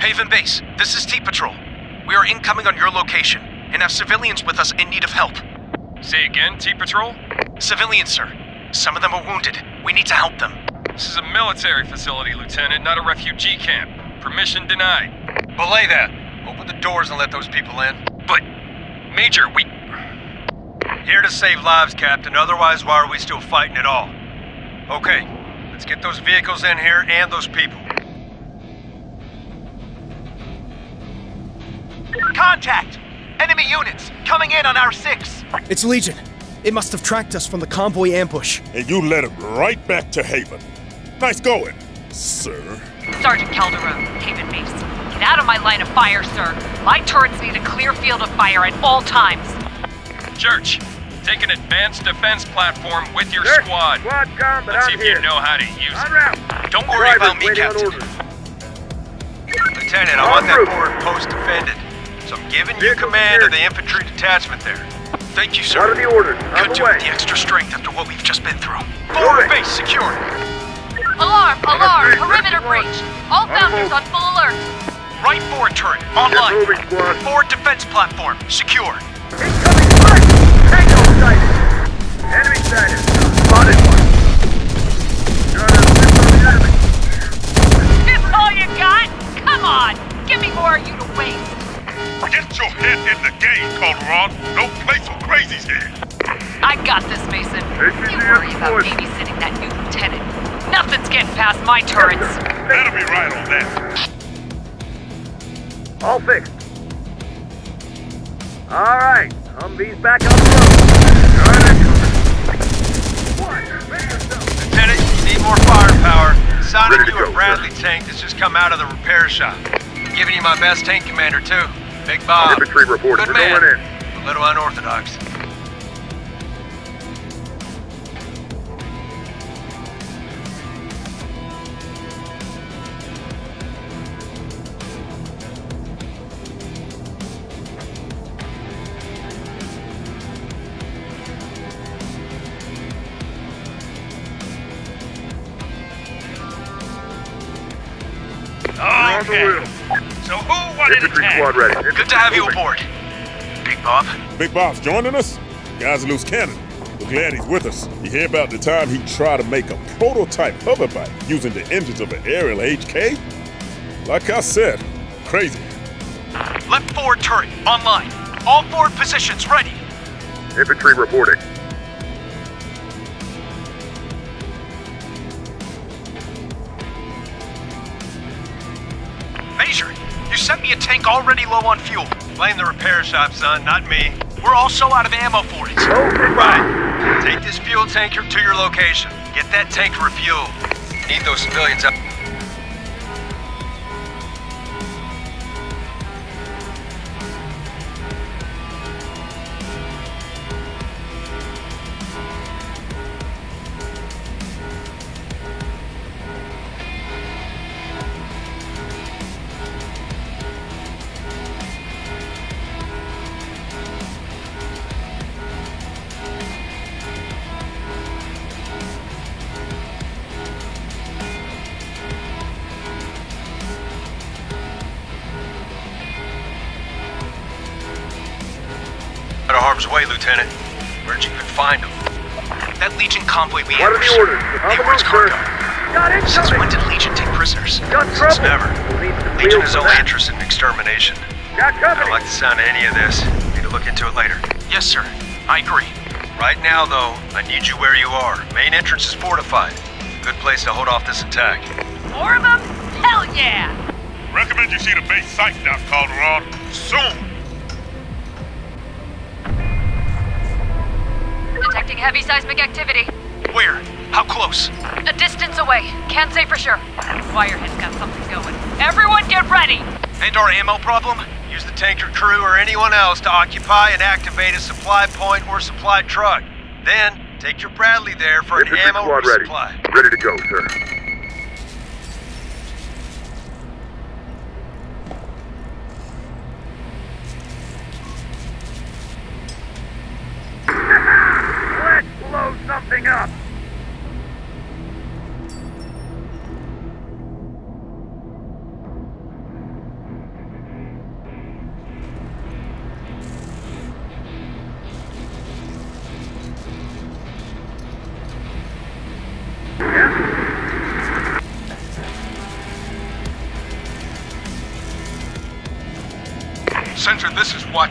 Haven Base, this is T-Patrol. We are incoming on your location and have civilians with us in need of help. Say again, T-Patrol? Civilians, sir. Some of them are wounded. We need to help them. This is a military facility, Lieutenant, not a refugee camp. Permission denied. Belay that. Open the doors and let those people in. But, Major, we... Here to save lives, Captain. Otherwise, why are we still fighting at all? Okay, let's get those vehicles in here and those people. Contact! Enemy units coming in on our six. It's Legion. It must have tracked us from the convoy ambush. And you led him right back to Haven. Nice going, sir. Sergeant Calderon, Haven Base. Get out of my line of fire, sir. My turrets need a clear field of fire at all times. Church, take an advanced defense platform with your Sir, squad. Squad come, but Let's I'm see if here. you know how to use En it. route. Don't worry Drivers about me, Captain. Lieutenant, I want that route. forward post defended. So I'm giving you command of the infantry detachment there. Thank you, What sir. are the order. On Could the do with the extra strength after what we've just been through. Forward Moving. base secured. Alarm! Alarm! Perimeter breach! All founders on full alert! Right forward turret, Get online. moving, squad. Forward defense platform, secure. Incoming fire! Tango sighted! Enemy sighted! Spotted one! Got a grip the enemy! That's all you got? Come on! Give me more you to waste! Get your head in the game, Calderon. No place for crazies here. I got this, Mason. This is You the worry about force. babysitting that new lieutenant. Nothing's getting past my turrets. That'll be right on that. All fixed. All right, Humvee's back on the road. Got. One, ready yourself. Lieutenant, you need more firepower. Assigning you a Bradley tank that's just come out of the repair shop. Giving you my best tank commander, too. Big Bob. Infantry reporting. Good We're man. going in. A little unorthodox. Okay. So who wanted to Infantry tag? squad ready. Good to have you aboard. Big Bob. Big Bob's joining us? Guy's a loose cannon. We're glad he's with us. You hear about the time he tried to make a prototype hoverbike using the engines of an aerial HK? Like I said, crazy. Left forward turret, online. All forward positions ready. Infantry reporting. Sent me a tank already low on fuel. Blame the repair shop, son, not me. We're also out of ammo for it. Oh, Right. Take this fuel tanker to your location. Get that tank refueled. Need those civilians up. Convoy we What are the ambushed. orders? On They were its move, sir. cargo. Got it Since when did Legion take prisoners? Got Since never. We'll need some Legion wheels is for only that. interested in extermination. Got I don't like the sound of any of this. Need to look into it later. Yes, sir. I agree. Right now, though, I need you where you are. Main entrance is fortified. Good place to hold off this attack. More of them? Hell yeah! Recommend you see the base site now, Calderon. Soon. Detecting heavy seismic activity. Where? How close? A distance away. Can't say for sure. Wirehead's got something going. Everyone get ready! And our ammo problem? Use the tanker crew or anyone else to occupy and activate a supply point or supply truck. Then, take your Bradley there for an ammo squad ready. resupply. Ready to go, sir.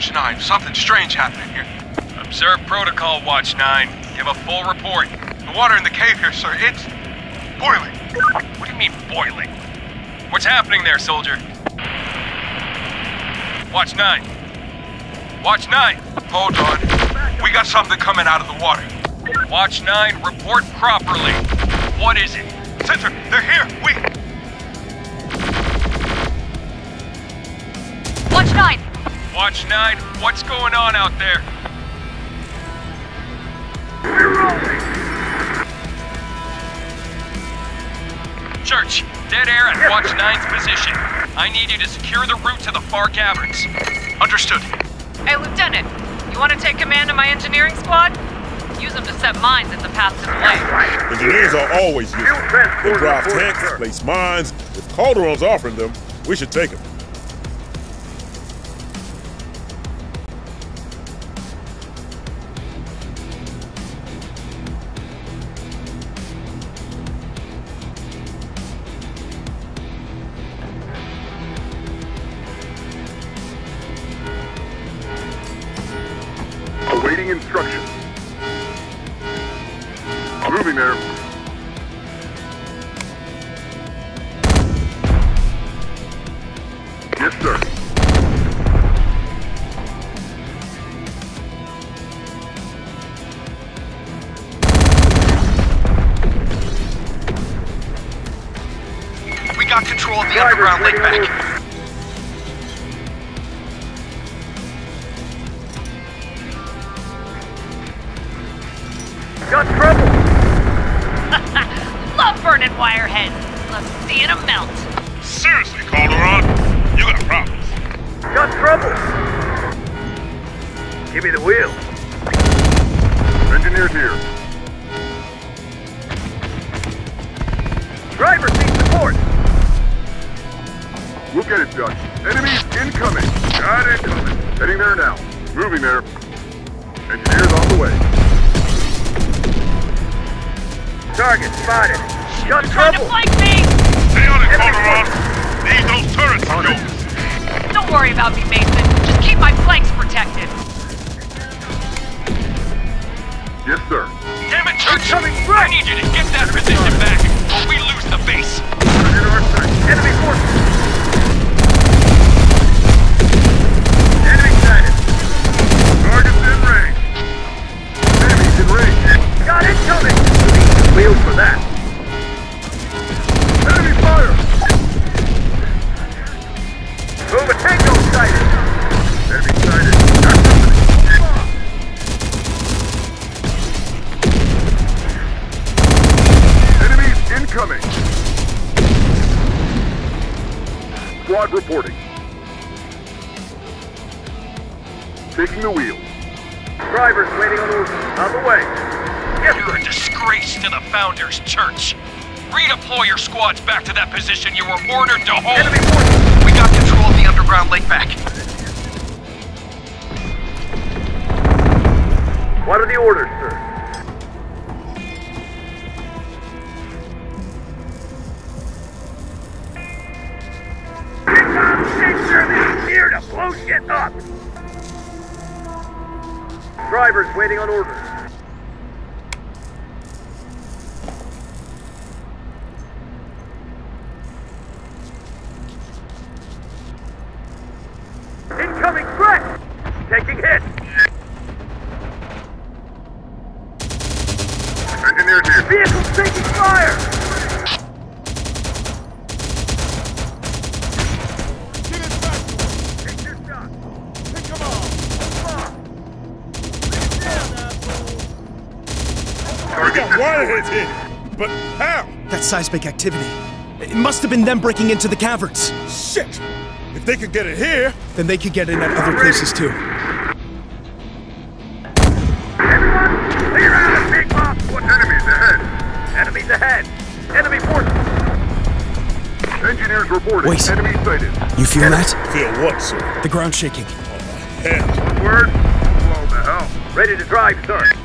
Watch 9. Something strange happening here. Observe protocol, Watch 9. Give a full report. The water in the cave here, sir, it's boiling. What do you mean, boiling? What's happening there, soldier? Watch 9. Watch 9. Hold on. We got something coming out of the water. Watch 9, report properly. What is it? Sensor, they're here. We. Watch 9, what's going on out there? Church, dead air at Watch 9's position. I need you to secure the route to the far caverns. Understood. Hey, Lieutenant, you want to take command of my engineering squad? Use them to set mines in the path to the lake. Engineers are always useful. Fuel transport They drive tanks, sir. place mines. If Calderon's offering them, we should take them. What are the orders, sir? Here to blow shit up! Drivers waiting on orders. Seismic activity. It must have been them breaking into the caverns. Shit! If they could get it here, Then they could get in at other places too. Everyone, clear out of Big Box. What enemies ahead? Enemies ahead. Enemy forces. Engineers reporting. Wait. Enemy sighted. You feel that? feel what, sir? The ground shaking. Oh, hell. One word. Blow the hell. Ready to drive, sir.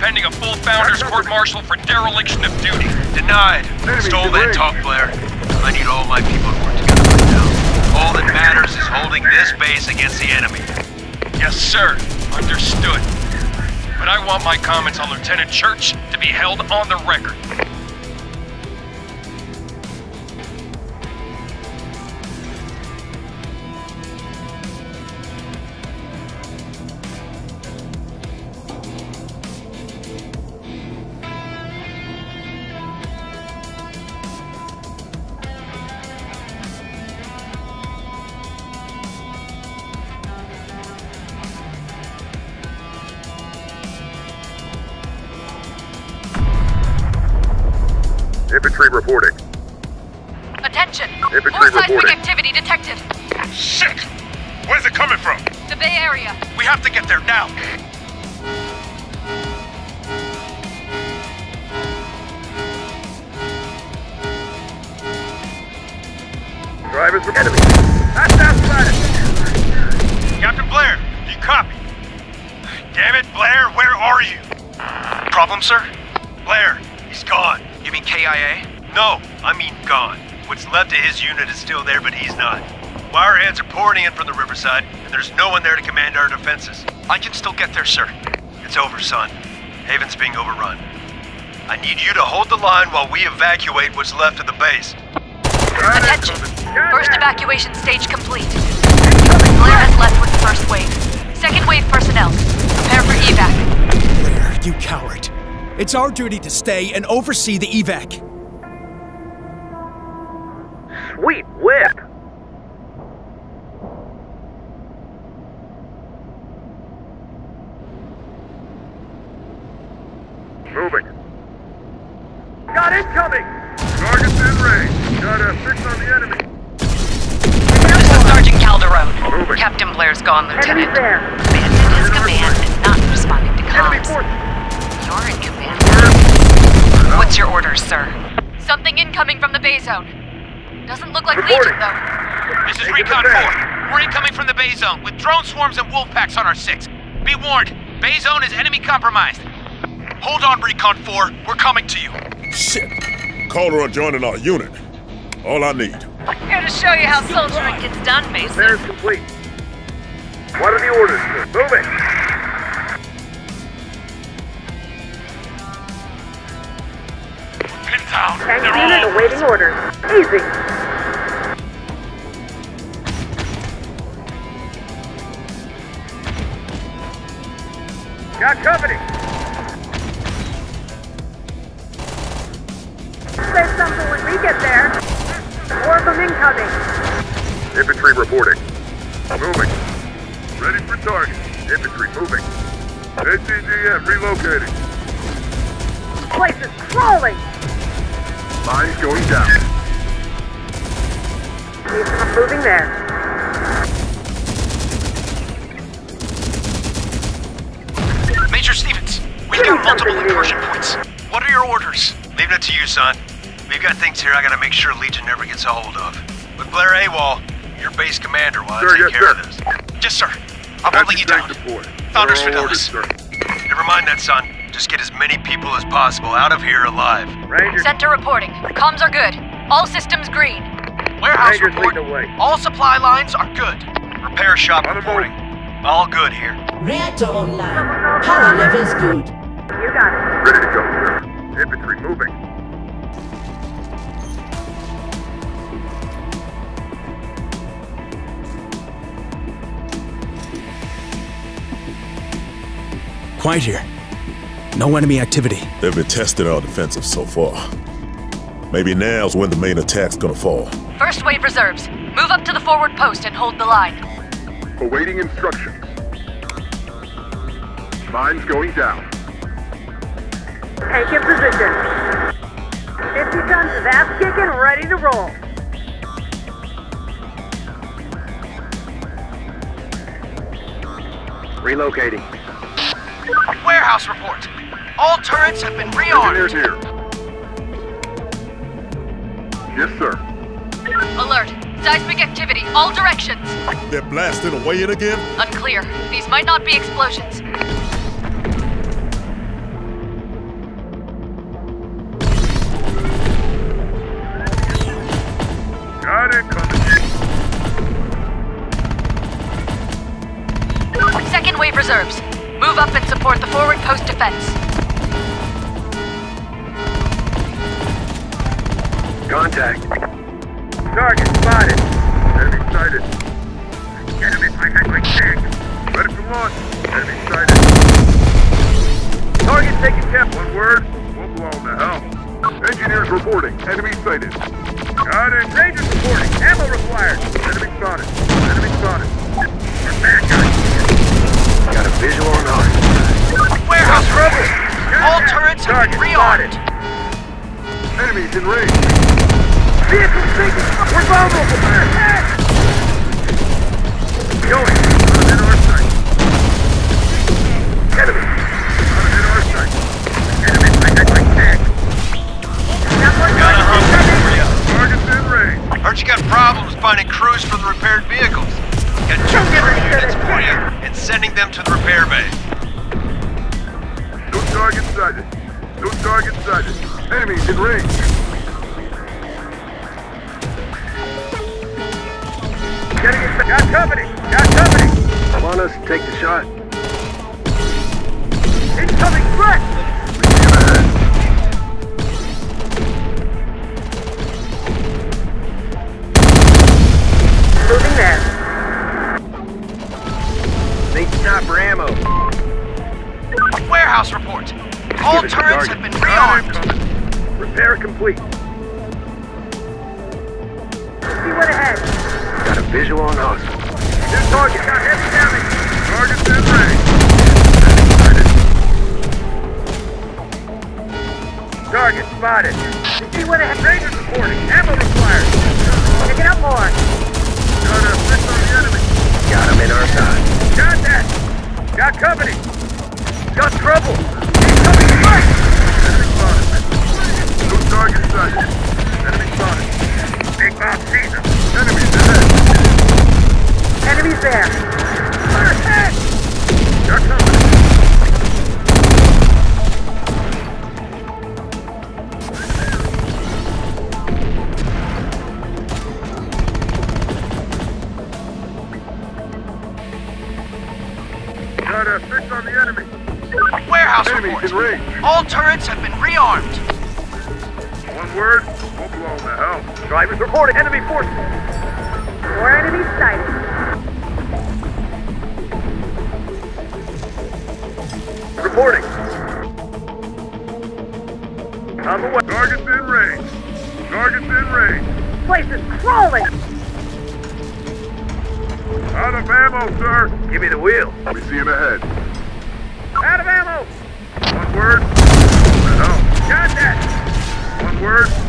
Pending a full Founders Court Martial for dereliction of duty. Denied. Stole that talk, Blair. I need all my people to work together right now. All that matters is holding this base against the enemy. Yes, sir. Understood. But I want my comments on Lieutenant Church to be held on the record. Infantry More seismic reporting. activity detected. Shit! Where's it coming from? The Bay Area. We have to get there now. Drivers from enemy. That's outside. Captain Blair, do you copy? Damn it, Blair, where are you? Problem, sir? Blair, he's gone. You mean KIA? No, I mean gone. What's left of his unit is still there, but he's not. Wireheads are pouring in from the riverside, and there's no one there to command our defenses. I can still get there, sir. It's over, son. Haven's being overrun. I need you to hold the line while we evacuate what's left of the base. Attention! First evacuation stage complete. Blair has left with the first wave. Second wave personnel. Prepare for evac. Blair, you coward. It's our duty to stay and oversee the evac. Sweet whip. Moving. Got incoming! Target's in range. Got a fix on the enemy. This is Sergeant Calderon. Moving. Captain Blair's gone, Enemy Lieutenant. there. Man in his command is not responding to Enemy comms. You're in command now. What's your orders, sir? Something incoming from the Bay Zone. Doesn't look like Reporting. Legion, though. This is Take Recon 4. We're incoming from the Bay Zone with drone swarms and wolf packs on our 6. Be warned, Bay Zone is enemy compromised. Hold on, Recon 4. We're coming to you. Shit! Calderon joining our unit. All I need. I'm here to show you how soldiering gets done, Mason. There's complete. What are the orders? sir? Moving. Pin down. Tank They're unit all awaiting orders. Easy. Got company. Say something when we get there. More of them incoming. Infantry reporting. Moving. Ready for target. Infantry moving. ATGM relocating. Place is crawling. Mine's going down. Keep moving there. Major Stevens, we've got multiple something incursion points. What are your orders? Leaving it to you, son. We've got things here I gotta make sure Legion never gets a hold of. With Blair AWOL, your base commander will Sir, take yes, care sir. of this. Yes, sir. I won't let you down. Deployed. Founders There are orders, Fidelis. sir. Never mind that, son. Just get as many people as possible out of here alive. Rangers, Center reporting. Comms are good. All systems green. Warehouse Rangers report. lead the way. All supply lines are good. Repair shop On the reporting. All good here. Reactor online. Power levels good. You got it. Ready to go, sir. Infantry moving. Quiet here. No enemy activity. They've been testing our defensive so far. Maybe now's when the main attack's gonna fall. First wave reserves. Move up to the forward post and hold the line. Awaiting instructions. Mines going down. Take your position. 50 tons of ass kicking, ready to roll. Relocating. Warehouse report. All turrets have been rearmed. Engineers here. Yes, sir. Alert. Seismic activity. All directions. They're blasting away in again? Unclear. These might not be explosions. Got it coming. Second wave reserves. Move up and support the forward post defense. Contact. Target spotted. Enemy sighted. Enemy sighted like tank. Ready for launch. Enemy sighted. Target taking cap. One word. We'll blow them to hell. Engineers reporting. Enemy sighted. Got it. Rangers reporting. Ammo required. Enemy spotted. Enemy spotted. We're back on. Got a visual on us. Warehouse report. All turrets have been rearmed. Enemies in range. Vehicle sinking. We're vulnerable. Going. Not in our sight. Enemy. Not in our sight. Enemy like like tank. Gotta hunt them for ya. Targets in range. Heard you got problems finding crews for the repaired vehicles. Got two different units for you and sending them to the repair bay. No target sighted. No target sighted. Enemies in range. Getting it. Got company. Got company. Want us take the shot? Incoming threat. Moving there. Need sniper ammo. Warehouse report. All turrets have been rearmed. Ah, Repair complete. See what ahead. Got a visual on us. New target. Got heavy damage. Target's in range. Target spotted. See what ahead. Rangers reporting. Ammo required. Picking up more. Got a fix on the enemy. Got him in our side. Got that. Got company. Got trouble. Incoming fire. Enemy spotted. No target sighted. Enemy spotted. Big Bob sees him. Enemies ahead. Enemies there. Fire ahead. Got company. Got a fix on the enemy. Warehouse Enemies report. All turrets have been rearmed. One word, we'll blow them to hell. Drivers reporting enemy forces. More enemies sighted. Reporting. On the way. Target's in range. Target's in range. Place is crawling. Out of ammo, sir. Give me the wheel. We see him ahead. Out of ammo. One word. The hell. Got that. One word.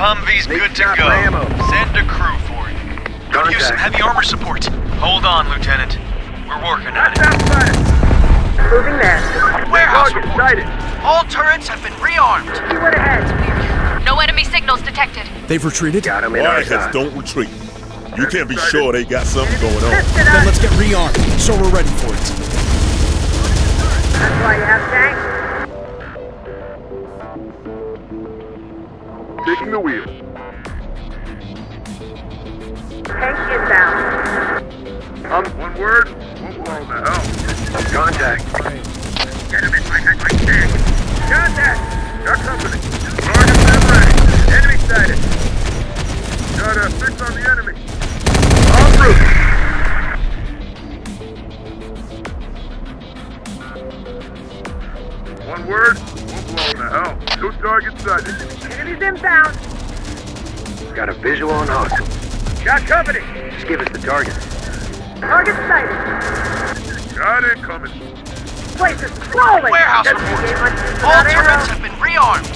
This Humvee's good to go. Send a crew for it. Could use some heavy armor support. Hold on, Lieutenant. We're working on it. Moving there. Warehouse Target report. sighted. All turrets have been rearmed. See what ahead. No enemy signals detected. They've retreated? Got him in our Wireheads don't retreat. You can't be sure they got something going on. Then let's get rearmed, so we're ready for it. That's why you have tanks. Contact. Get him in my head, my tank. Contact. Got company. Target's in ready. Enemy sighted. Got a fix on the enemy. En route. One word. We'll blow the hell. Two targets sighted. Enemies inbound. Got a visual on us. Got company. Just give us the target. Target sighted. Got incoming. Place is crawling. Warehouse Doesn't report. gain much use All without turrets have been rearmed.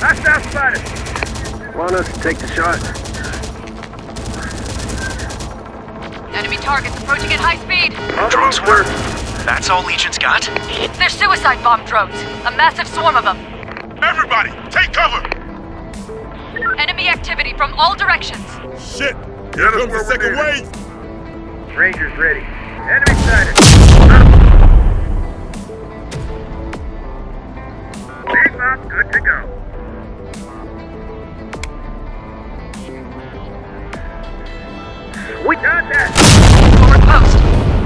Hostile spotted. Want us to take the shot? Enemy targets approaching at high speed. Drones work! That's all Legion's got? They're suicide bomb drones. A massive swarm of them. Everybody, take cover! Enemy activity from all directions. Shit! Here us comes the where we second need wave! Rangers ready. Enemy sighted. Beam up, good to go. We got that. Forward post.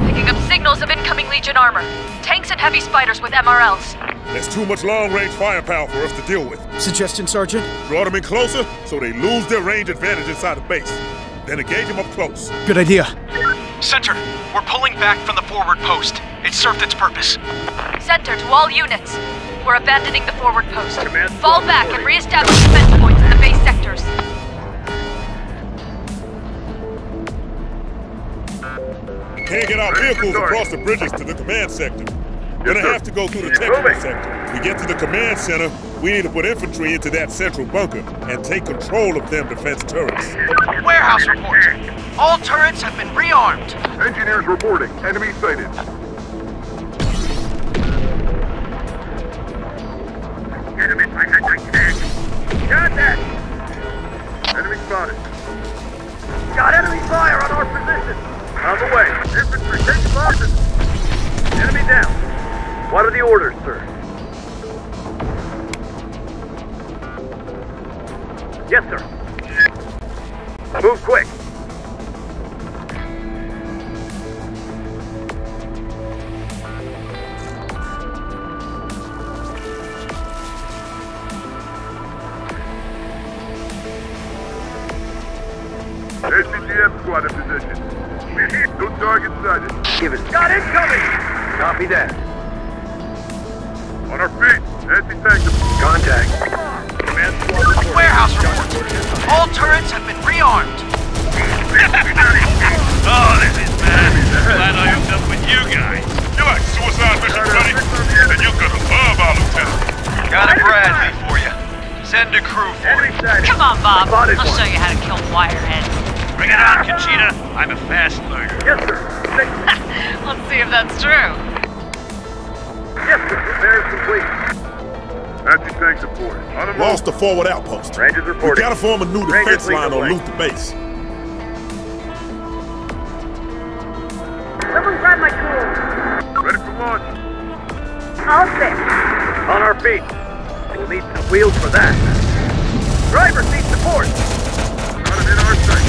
Picking up signals of incoming Legion armor. Tanks and heavy spiders with MRLs. There's too much long-range firepower for us to deal with. Suggestion, Sergeant? Draw them in closer so they lose their range advantage inside the base. Then engage them up close. Good idea. Center, we're pulling back from the forward post. It served its purpose. Center to all units. We're abandoning the forward post. Command Fall back and reporting. re-establish defense points in the base sectors. Can't get our vehicles across the bridges to the command sector. Gonna sir. have to go through the Keep technical moving. sector. To get to the command center, we need to put infantry into that central bunker and take control of them defense turrets. Warehouse report. All turrets have been rearmed. Engineers reporting. Enemy sighted. Enemy. Got that. Enemy spotted. Got enemy fire on our position. On the way. Infantry, take position. Enemy down. What are the orders, sir? Yes, sir. Move quick. Come on, Bob. I'll one. show you how to kill wireheads. Bring it on, Conchita. I'm a fast learner. Yes, sir. Let's see if that's true. Yes, sir. Repairs complete. Anti-tank support. On the Lost the forward outpost. Rangers We gotta form a new Rangers defense line leading or the loot the base. Someone grab my tools. Ready for launch. All set. On our feet. We'll need some wheels for that. Driver seat support. Got it in our sight.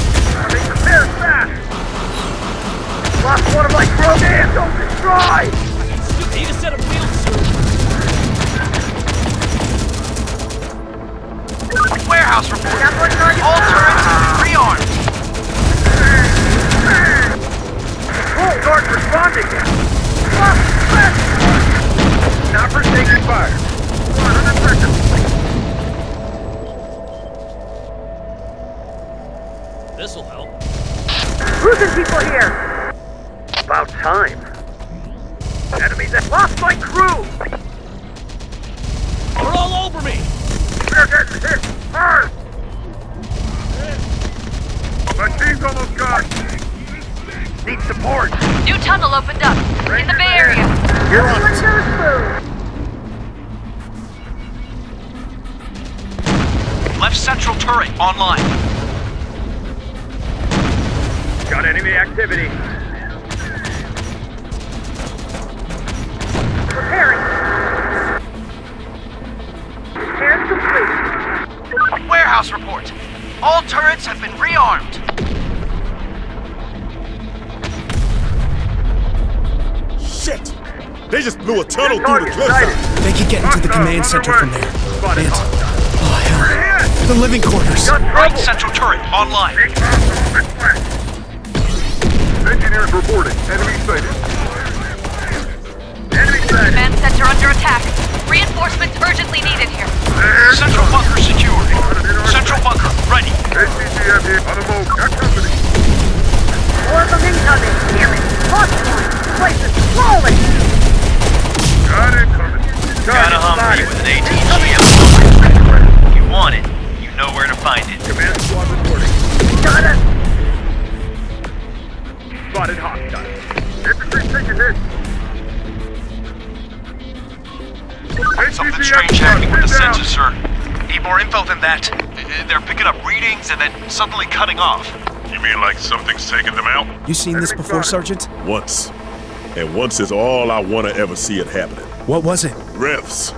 Make repairs fast. Lost one of my Krogan. Don't destroy. Need a set of wheels, sir. Warehouse report. Got one target All down. turrets have rearmed. Full guard responding. Chopper taking fire. One under pressure. This'll help. Losing people here. About time. Enemies that lost my crew. They're all over me! We're getting hit hard! Machine's almost gone! Need support! New tunnel opened up. In the Bay Area. You're on it. Left central turret online. Got enemy activity. Repairing. Repairs complete. Warehouse report. All turrets have been rearmed. Shit! They just blew a tunnel through the cliffside. They could get into the command center from there. And, oh hell, the living quarters. Right central turret online. Engineers reporting. Enemy sighted. Enemy sighted. Command center under attack. Reinforcements urgently needed here. Central bunker secured. Central bunker ready. ATGM here on the move. Got company. More of them incoming. Damn it. Lost one. Place is falling. Got it coming. Got a Humvee with an ATGM. You want it, you know where to find it. Command squad reporting. Got it. Spotted hostile. Infantry taking hit. Something strange happening with the sensors, sir. Need more info than that. They're picking up readings and then suddenly cutting off. You mean like something's taking them out? You seen this before, Sergeant? Once. And once is all I want to ever see it happening. What was it? Refs.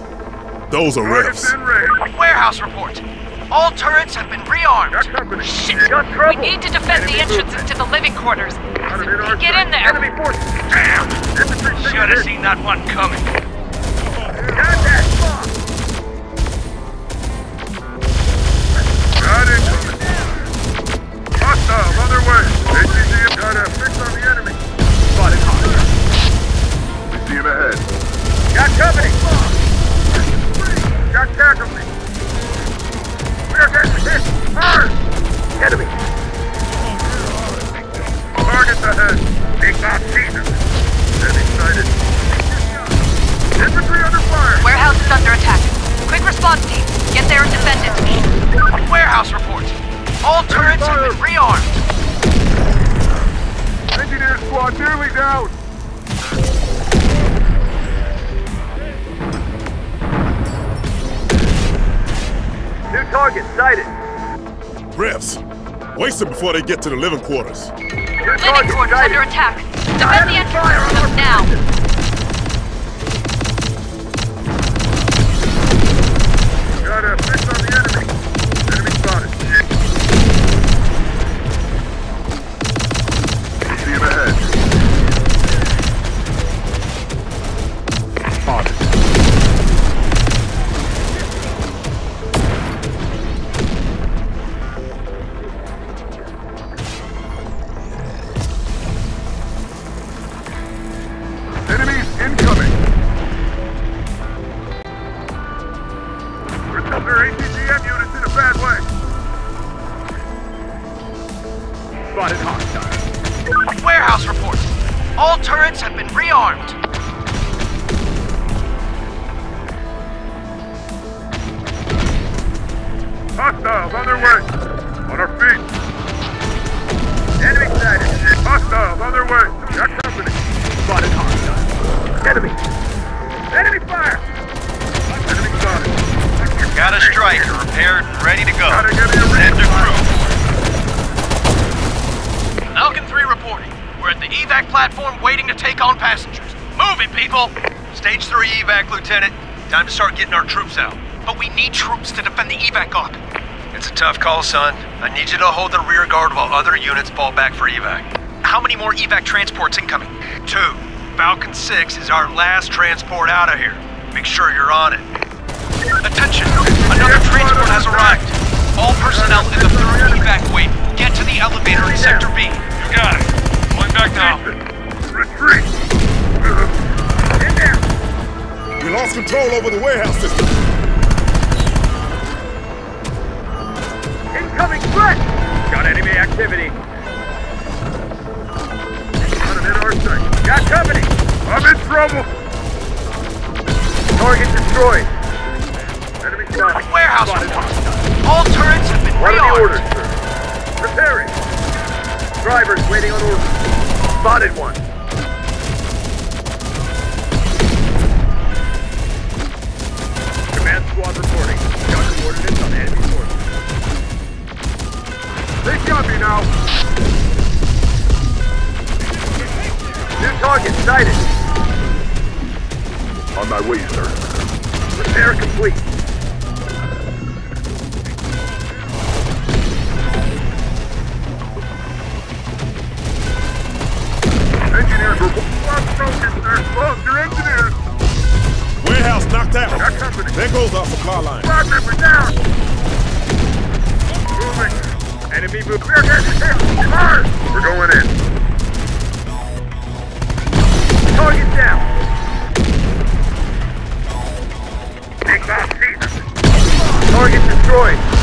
Those are Target's refs. in range. Warehouse report. All turrets have been rearmed. Shit. We need to defend the entrances to the living quarters. Got him in our Get in there. Enemy forces. Damn. Infantry taking Should have seen that one coming. Before they get to the living quarters. Living quarters under attack. Defend the entrances now. Call, son. I need you to hold the rear guard while other units fall back for evac. How many more evac transports incoming? Two. Falcon 6 is our last transport out of here. Make sure you're on it. Attention! Another transport has arrived. All personnel in the third evac wave, get to the elevator in Sector B. You got it. Pulling back now. Retreat. In there. We lost control over the warehouse system. Activity. Got him in our. Got company. I'm in trouble. Target destroyed. Enemy spotted. Warehouse Spotted All turrets have been What are the orders, sir? Preparing. Drivers waiting on orders. Spotted one. Command squad reporting. Got coordinates on enemy forces. They got me now. New target sighted. On my way, sir. Repair complete. Engineers were lost focus, sir. Lost your engineers. Warehouse knocked out. There goes our supply line. Squad member down. Moving. Enemy move. We're getting hit. Cars. We're going in. Target down. Target destroyed.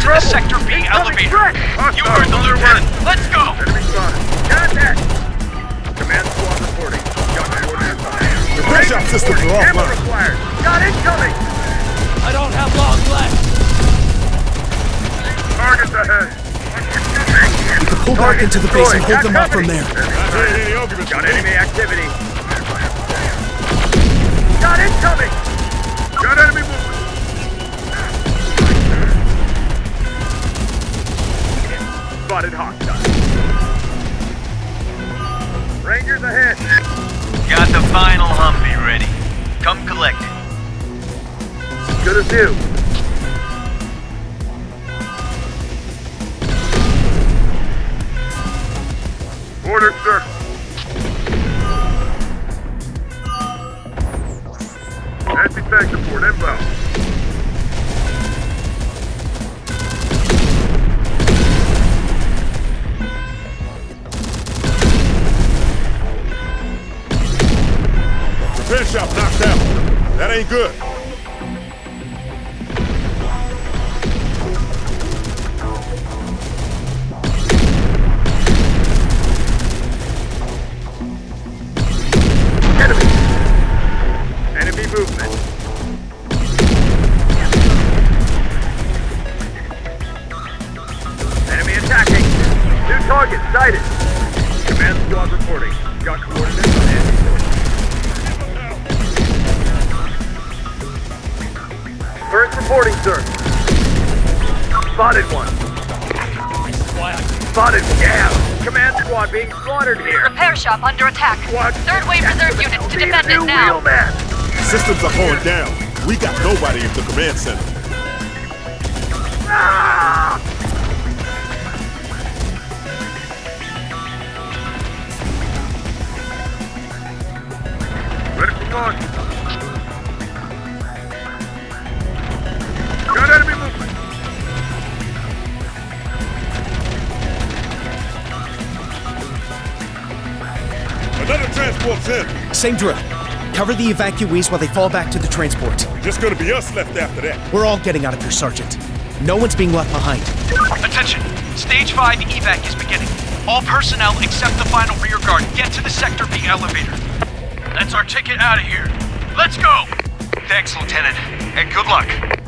Get to the. Sector B elevator. You heard the underway. lieutenant. Let's go! Enemy spotted. Contact. Command squad reporting. Got coordinates on enemy. The pressure systems are Ammo offline. required. Got incoming. I don't have long left. Targets ahead. We can Pull back into the base and hold them off from there. Not hearing any arguments. Got enemy activity. Got incoming. Spotted hostile. Rangers ahead. Got the final Humvee ready. Come collect it. Good as new. Command squad being slaughtered here. Repair shop under attack. Squad. Third wave reserve units to defend it New now. wheelman. Systems are going down. We got nobody in the command center. Same drill. Cover the evacuees while they fall back to the transport. Just gonna be us left after that. We're all getting out of here, Sergeant. No one's being left behind. Attention! Stage 5 evac is beginning. All personnel except the final rear guard get to the Sector B elevator. That's our ticket out of here. Let's go! Thanks, Lieutenant. And good luck.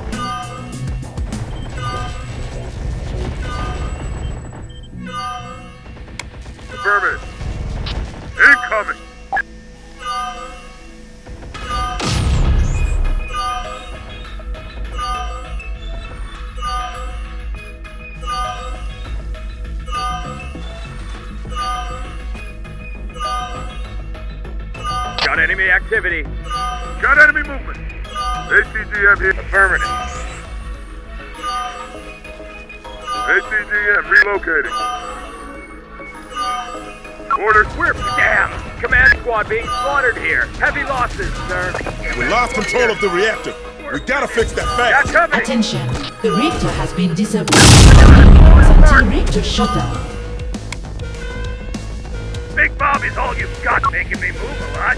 Affirmative. ATGM relocating. Orders. We're damn. Command squad being slaughtered here. Heavy losses, sir. We lost control of the reactor. We gotta fix that Got fast. company. Attention, the reactor has been disabled. Until reactor shutdown. Big Bob is all you've got, making me move a lot.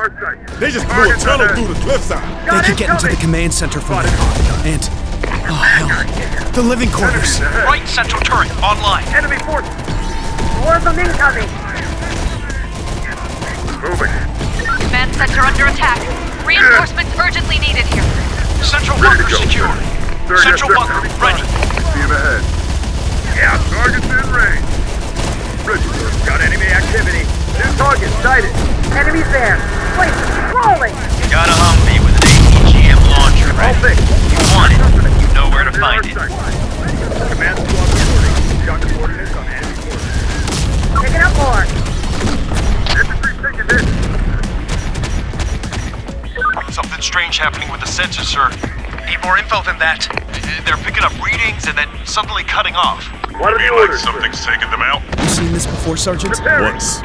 They just blew a tunnel through the cliffside. They could get into the command center from there. And, oh hell, the living quarters. Right central turret, online. Enemy forces. More of them incoming. Moving. Command center under attack. Reinforcements urgently needed here. Central Ready bunker secure. Sir, Central sir. bunker, Enemy ready. spotted. See him ahead. Yeah, target's in range. Ready. Got enemy activity. New target sighted. Enemies there. Place is rolling. Got a Humvee with an ATGM launcher All ready. You want it, you know where to find it. Command squad reporting. Got coordinates on enemy forces. Picking up more. Infantry taking hit. Something strange happening with the sensors, sir. Need more info than that. They're picking up readings and then suddenly cutting off. What are the orders? something's taking them out? You seen this before, Sergeant? Once.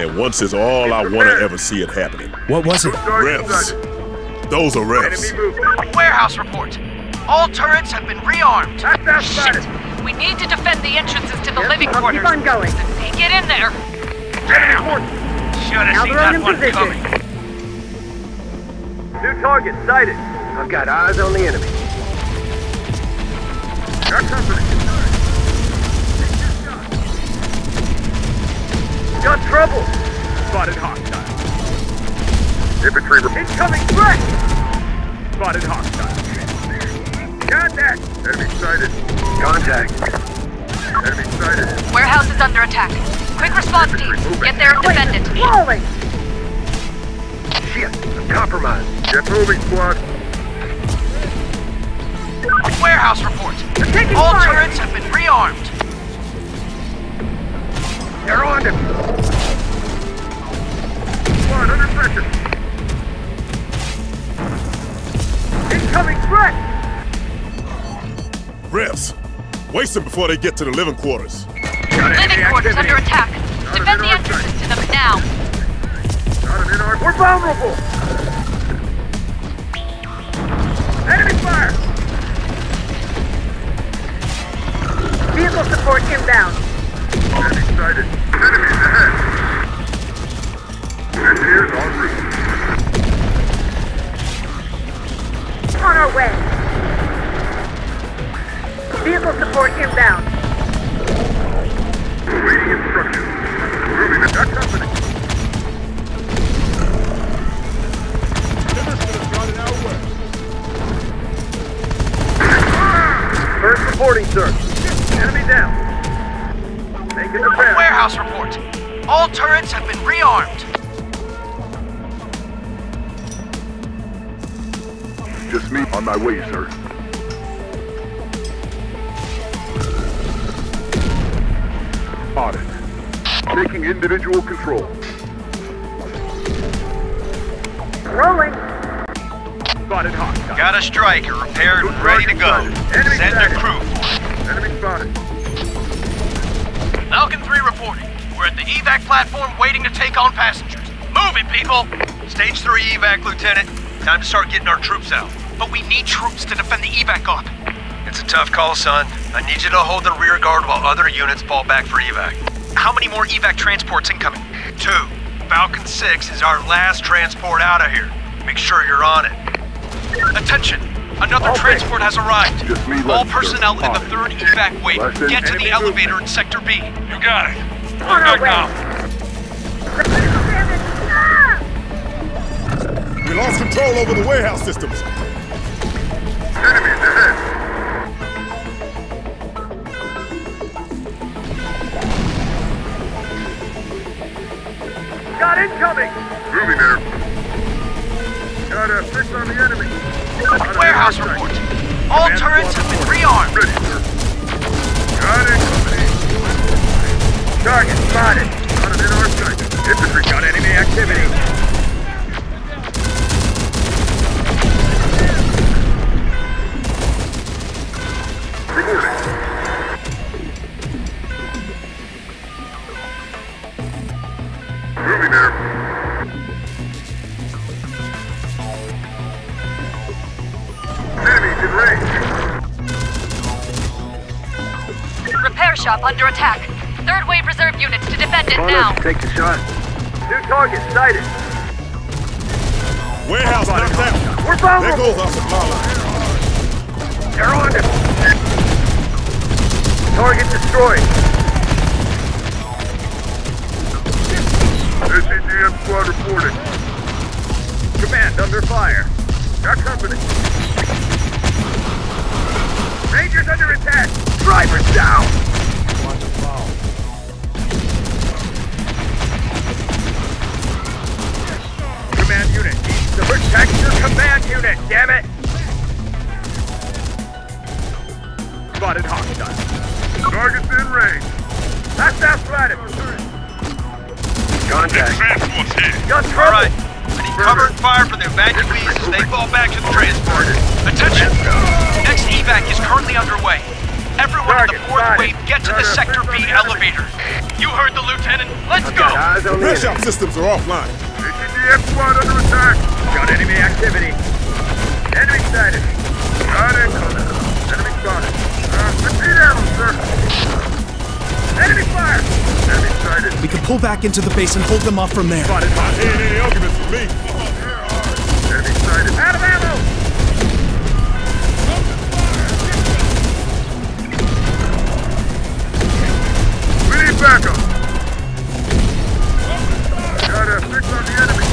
And once is all I want to ever see it happening. What was it? Target Refs. Those are refs. Warehouse report. All turrets have been rearmed. Hostile spotted. We need to defend the entrances to the Yep, living I'll keep on going. Hey, Get in there. Enemy forces. Should have Now seen they're that in one position. coming. New target sighted. I've got eyes on the enemy. Got company. Got trouble. Spotted hostile. Infantry report. Incoming threat. Spotted hostile. Got that. Enemy sighted. Contact. Enemy sighted. Warehouse is under attack. Quick response team. Get there and defend it. Rolling. Shit. I'm compromised. Get moving, squad. Warehouse report. All fire. turrets have been rearmed. They're on him. Squad under pressure. Incoming threat. Refs. Waste them before they get to the living quarters. Got Living quarters under attack. Got Defend the our entrances sight. to them now. Got him in. We're vulnerable. Enemy fire. Vehicle support inbound. Enemy sighted. Enemies ahead. Engineers en route. On our way. Vehicle support inbound. Awaiting instructions. We're moving to that company. First reporting, sir. Warehouse report. All turrets have been rearmed. Just me on my way, sir. Audit. Taking individual control. Rolling. Spotted hostile. Got a striker repaired and ready to go. Enemy Send sighted. a crew for it. Enemy spotted. Falcon 3 reporting. We're at the evac platform waiting to take on passengers. Move it, people! Stage 3 evac, Lieutenant. Time to start getting our troops out. But we need troops to defend the evac op. It's a tough call, son. I need you to hold the rear guard while other units fall back for evac. How many more evac transports incoming? Two. Falcon 6 is our last transport out of here. Make sure you're on it. Attention! Another transport has arrived. All personnel in the third evac wave, get to the elevator in Sector B. You got it. We're good now. We lost control over the warehouse systems. Enemies ahead. Got incoming! Moving there. Got a fix on the enemy. Warehouse report. All turrets have been rearmed. Got it, company. Target spotted. An in our sight. Infantry got enemy activity. Take the shot. New target sighted. Warehouse knocked out. We're There vulnerable. goes our supply line. They're on it. Target destroyed. SCGM squad reporting. Command under fire. Got company. Rangers under attack. Drivers down. Underway. Everyone in the fourth spotted. wave, get to the Sector B the elevator. You heard the lieutenant. Let's go! Eyes on Repair shop systems are offline. ATDF squad under attack. Got enemy activity. Enemy sighted. Got it. Enemy spotted. Uh, repeat ammo, sir. Enemy fire. Enemy sighted. We can pull back into the base and hold them off from there. Spotted Not any arguments from me. Enemy sighted. Out of ammo. Backup. Got a fix on the enemy.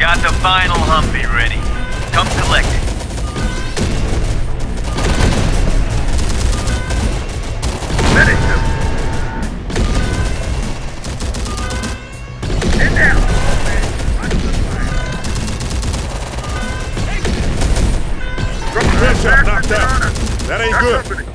Got the final Humvee ready. Come collect it. Finish him. In there. Repair shop knocked out. That ain't good. Company.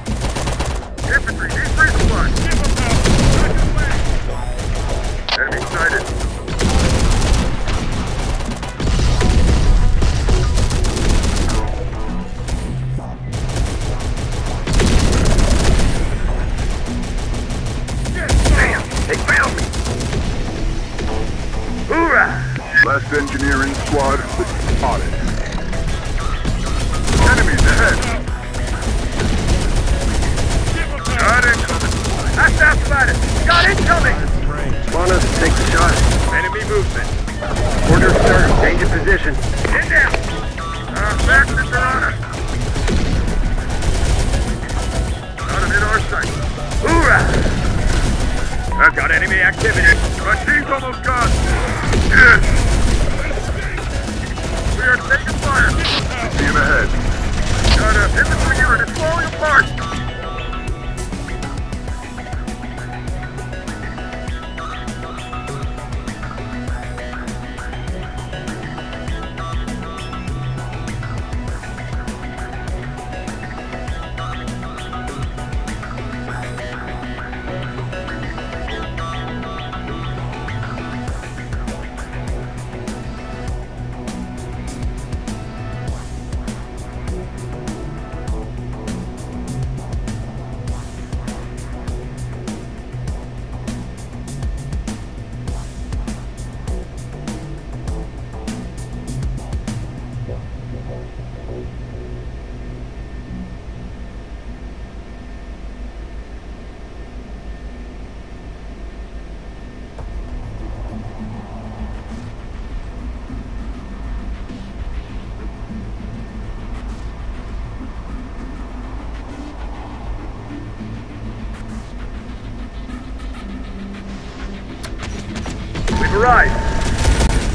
Arrived.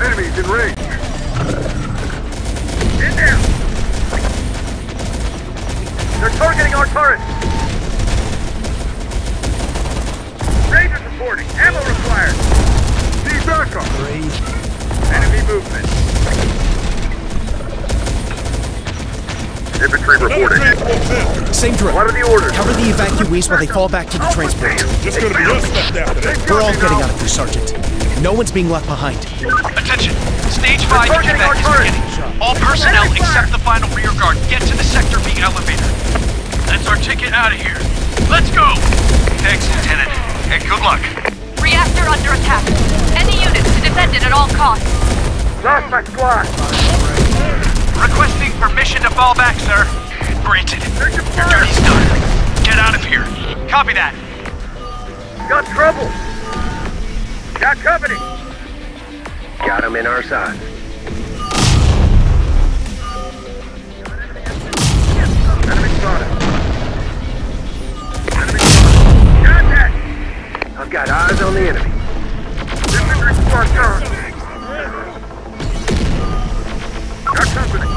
Enemies in range. In there! They're targeting our turret! Rangers reporting. Ammo required. Need backup. Enemy movement. Infantry reporting. Same drill. What are the orders? Cover the evacuees while they fall back to the transport. Just gonna be us left after. We're all getting out of here, Sergeant. No one's being left behind. Attention! Stage 5 evac is beginning. All personnel except the final rear guard get to the Sector B elevator. That's our ticket out of here. Let's go! Thanks, Lieutenant. And good luck. Reactor under attack. Any units to defend it at all costs. Lost my squad. Requesting permission to fall back, sir. Granted. Your duty's done. Get out of here. Copy that. Got trouble. Got company. Got him in our side. Enemy spotted. Enemy spotted. Contact! I've got eyes on the enemy. Infantry squad down. Got company.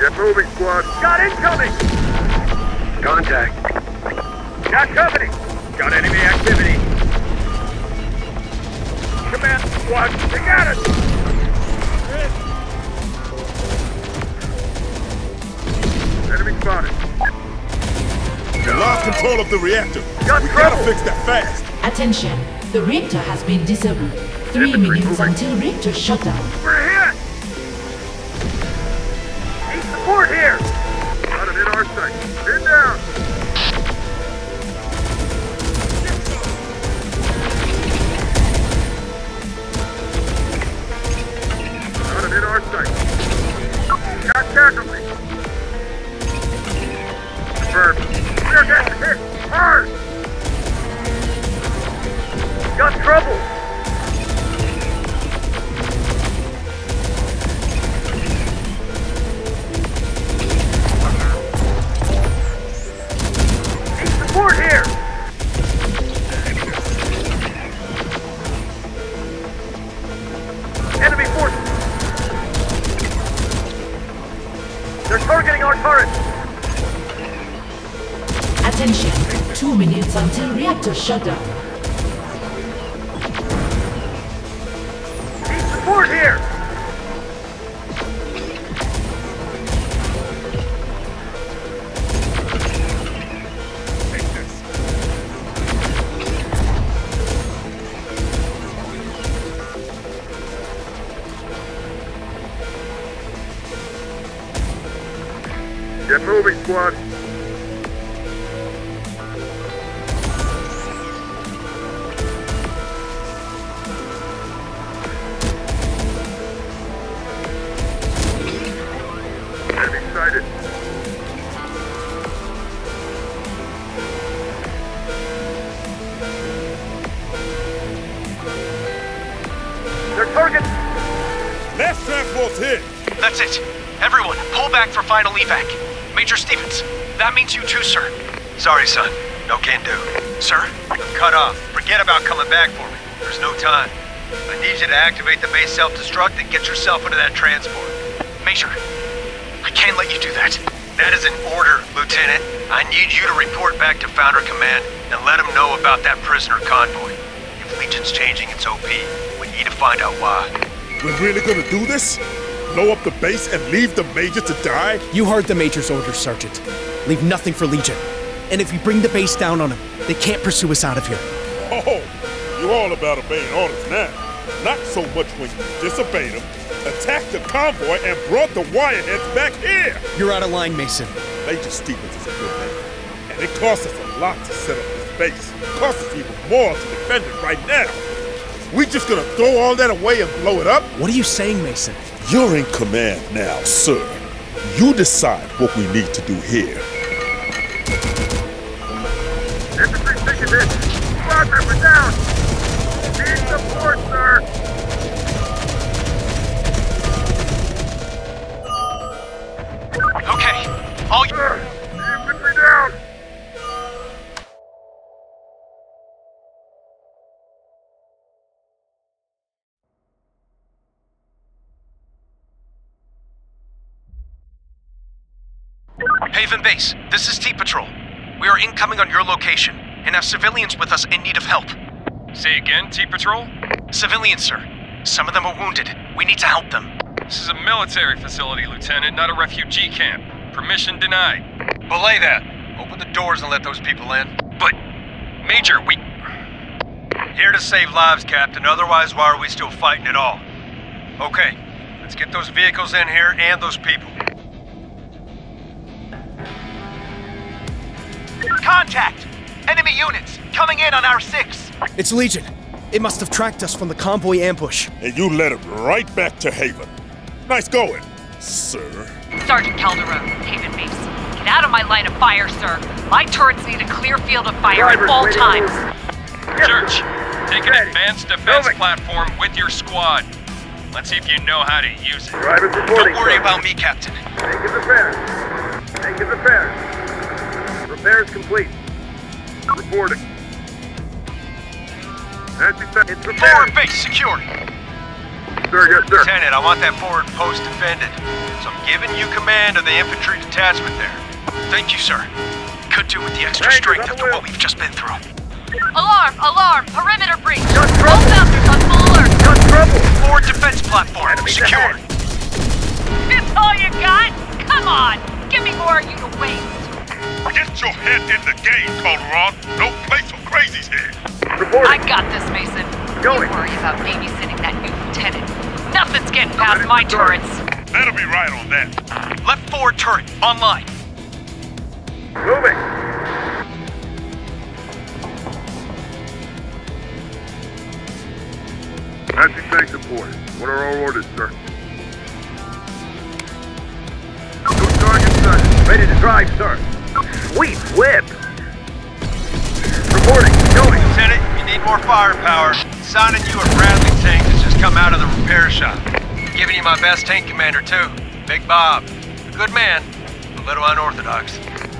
Get moving, squad. Got incoming! Contact. Got company. Got enemy activity. Command squad, they got it! Enemy spotted. You lost control of the reactor. Got we trouble. gotta fix that fast. Attention, the reactor has been disabled. Three minutes until reactor shutdown. Reactor shutdown. Need support here! Get moving, squad. Final evac. Major Stevens, that means you too, sir. Sorry, son. No can do. Sir? I'm cut off. Forget about coming back for me. There's no time. I need you to activate the base self-destruct and get yourself into that transport. Major, I can't let you do that. That is an order, Lieutenant. I need you to report back to Founder Command and let them know about that prisoner convoy. If Legion's changing its OP, we need to find out why. We're really gonna do this? Blow up the base and leave the Major to die? You heard the Major's orders, Sergeant. Leave nothing for Legion. And if you bring the base down on them, they can't pursue us out of here. Oh, you're all about obeying orders now. Not so much when you disobeyed them, attacked the convoy, and brought the wireheads back here. You're out of line, Mason. Major Stevens is a good man, and it costs us a lot to set up this base. It costs us even more to defend it right now. We just gonna throw all that away and blow it up? What are you saying, Mason? You're in command now, sir. You decide what we need to do here. Infantry taking. Squad member down. Need support, sir. Haven Base, this is T-Patrol. We are incoming on your location and have civilians with us in need of help. Say again, T-Patrol? Civilians, sir. Some of them are wounded. We need to help them. This is a military facility, Lieutenant, not a refugee camp. Permission denied. Belay that. Open the doors and let those people in. But, Major, we... Here to save lives, Captain. Otherwise, why are we still fighting at all? Okay, let's get those vehicles in here and those people. Contact! Enemy units coming in on our six. It's Legion. It must have tracked us from the convoy ambush. And you led it right back to Haven. Nice going, sir. Sergeant Calderon, Haven Base. Get out of my line of fire, sir. My turrets need a clear field of fire at all times. Church, take an advanced defense platform with your squad. Let's see if you know how to use it. Don't worry sir. about me, Captain. Taking repairs. Taking repairs. Repairs complete. Reporting. Anti-tank. It's repairs. Forward base secured. Sir, yes, sir. Lieutenant, I want that forward post defended. So I'm giving you command of the infantry detachment there. Thank you, sir. Could do with the extra Rangers strength on the after what we've just been through. Alarm! Alarm! Perimeter breach! Got All trouble. founders on full alert! Got trouble. Forward defense platform Enemies secured. ahead. That's all you got? Come on! Give me more of you to waste! Get your head in the game, Calderon. No place for crazies here. I got this, Mason. Going. You worry about babysitting that new lieutenant. Nothing's getting past my turrets. That'll be right on that. Left forward turret online. Moving. Anti-tank support. What are our orders, sir? No target sighted. Ready to drive, sir. Sweet whip. Reporting. Going. Lieutenant, you need more firepower. Signing you a Bradley tank that's just come out of the repair shop. Giving you my best tank commander, too. Big Bob. A good man, a little unorthodox.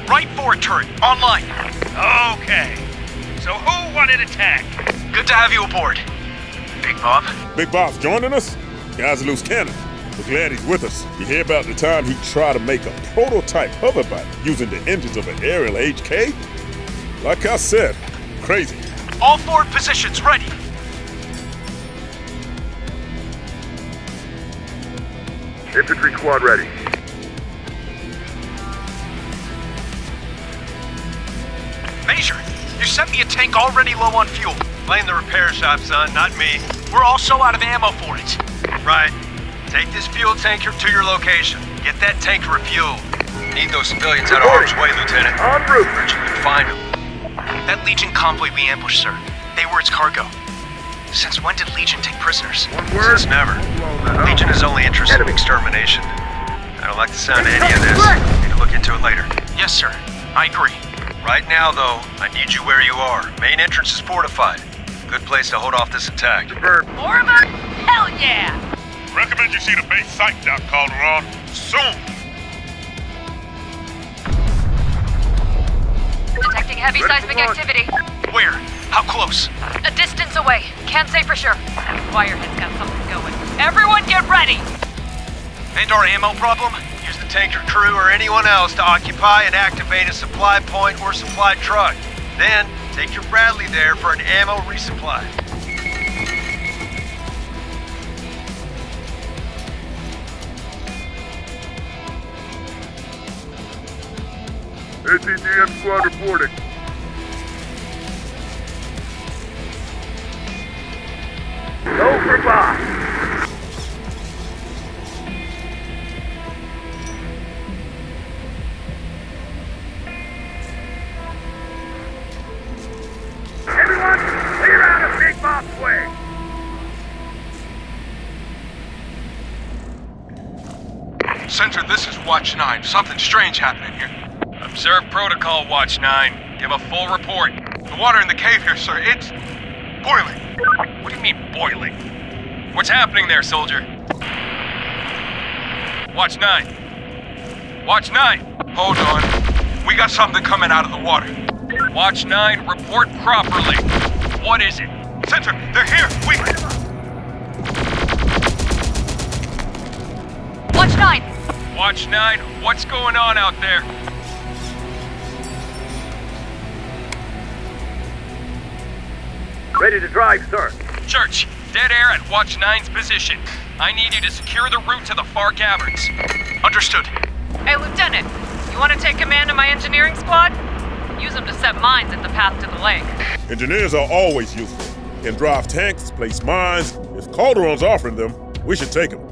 Right forward turret online. Okay. So who wanted attack? Good to have you aboard. Big Bob. Big Bob's joining us? Guy's a loose cannon. We're glad he's with us. You hear about the time he tried to make a prototype hoverbike using the engines of an aerial HK? Like I said, crazy. All forward positions ready. Infantry squad ready. Major, you sent me a tank already low on fuel. Blame the repair shop, son, not me. We're also out of ammo for it. Right. Take this fuel tanker to your location. Get that tank refueled. Need those civilians out of harm's way, Lieutenant. En route. Where'd you can find them? That Legion convoy we ambushed, sir. They were its cargo. Since when did Legion take prisoners? One word. Since never. Blow the hell. Legion is only interested in extermination. I don't like the sound of any of this. Need to look into it later. Yes, sir. I agree. Right now, though, I need you where you are. Main entrance is fortified. Good place to hold off this attack. Verb. More of 'em? Hell yeah! Recommend you see the base site, Doc Calderon. Soon. Detecting heavy Ready seismic activity. Where? How close? A distance away. Can't say for sure. Wirehead's got something going. Everyone get ready! And our ammo problem? Use the tanker crew or anyone else to occupy and activate a supply point or supply truck. Then, take your Bradley there for an ammo resupply. ATGM squad reporting. Go for way. Sensor, this is Watch 9. Something strange happening here. Observe protocol, Watch 9. Give a full report. The water in the cave here, sir, it's boiling. What do you mean, boiling? What's happening there, soldier? Watch 9. Watch 9. Hold on. We got something coming out of the water. Watch 9, report properly. What is it? Center, they're here. We. Watch 9! Watch 9, what's going on out there? Ready to drive, sir. Church, dead air at Watch 9's position. I need you to secure the route to the far caverns. Understood. Hey, Lieutenant, you want to take command of my engineering squad? Use them to set mines at the path to the lake. Engineers are always useful. Can drive tanks, place mines. If Calderon's offering them, we should take them.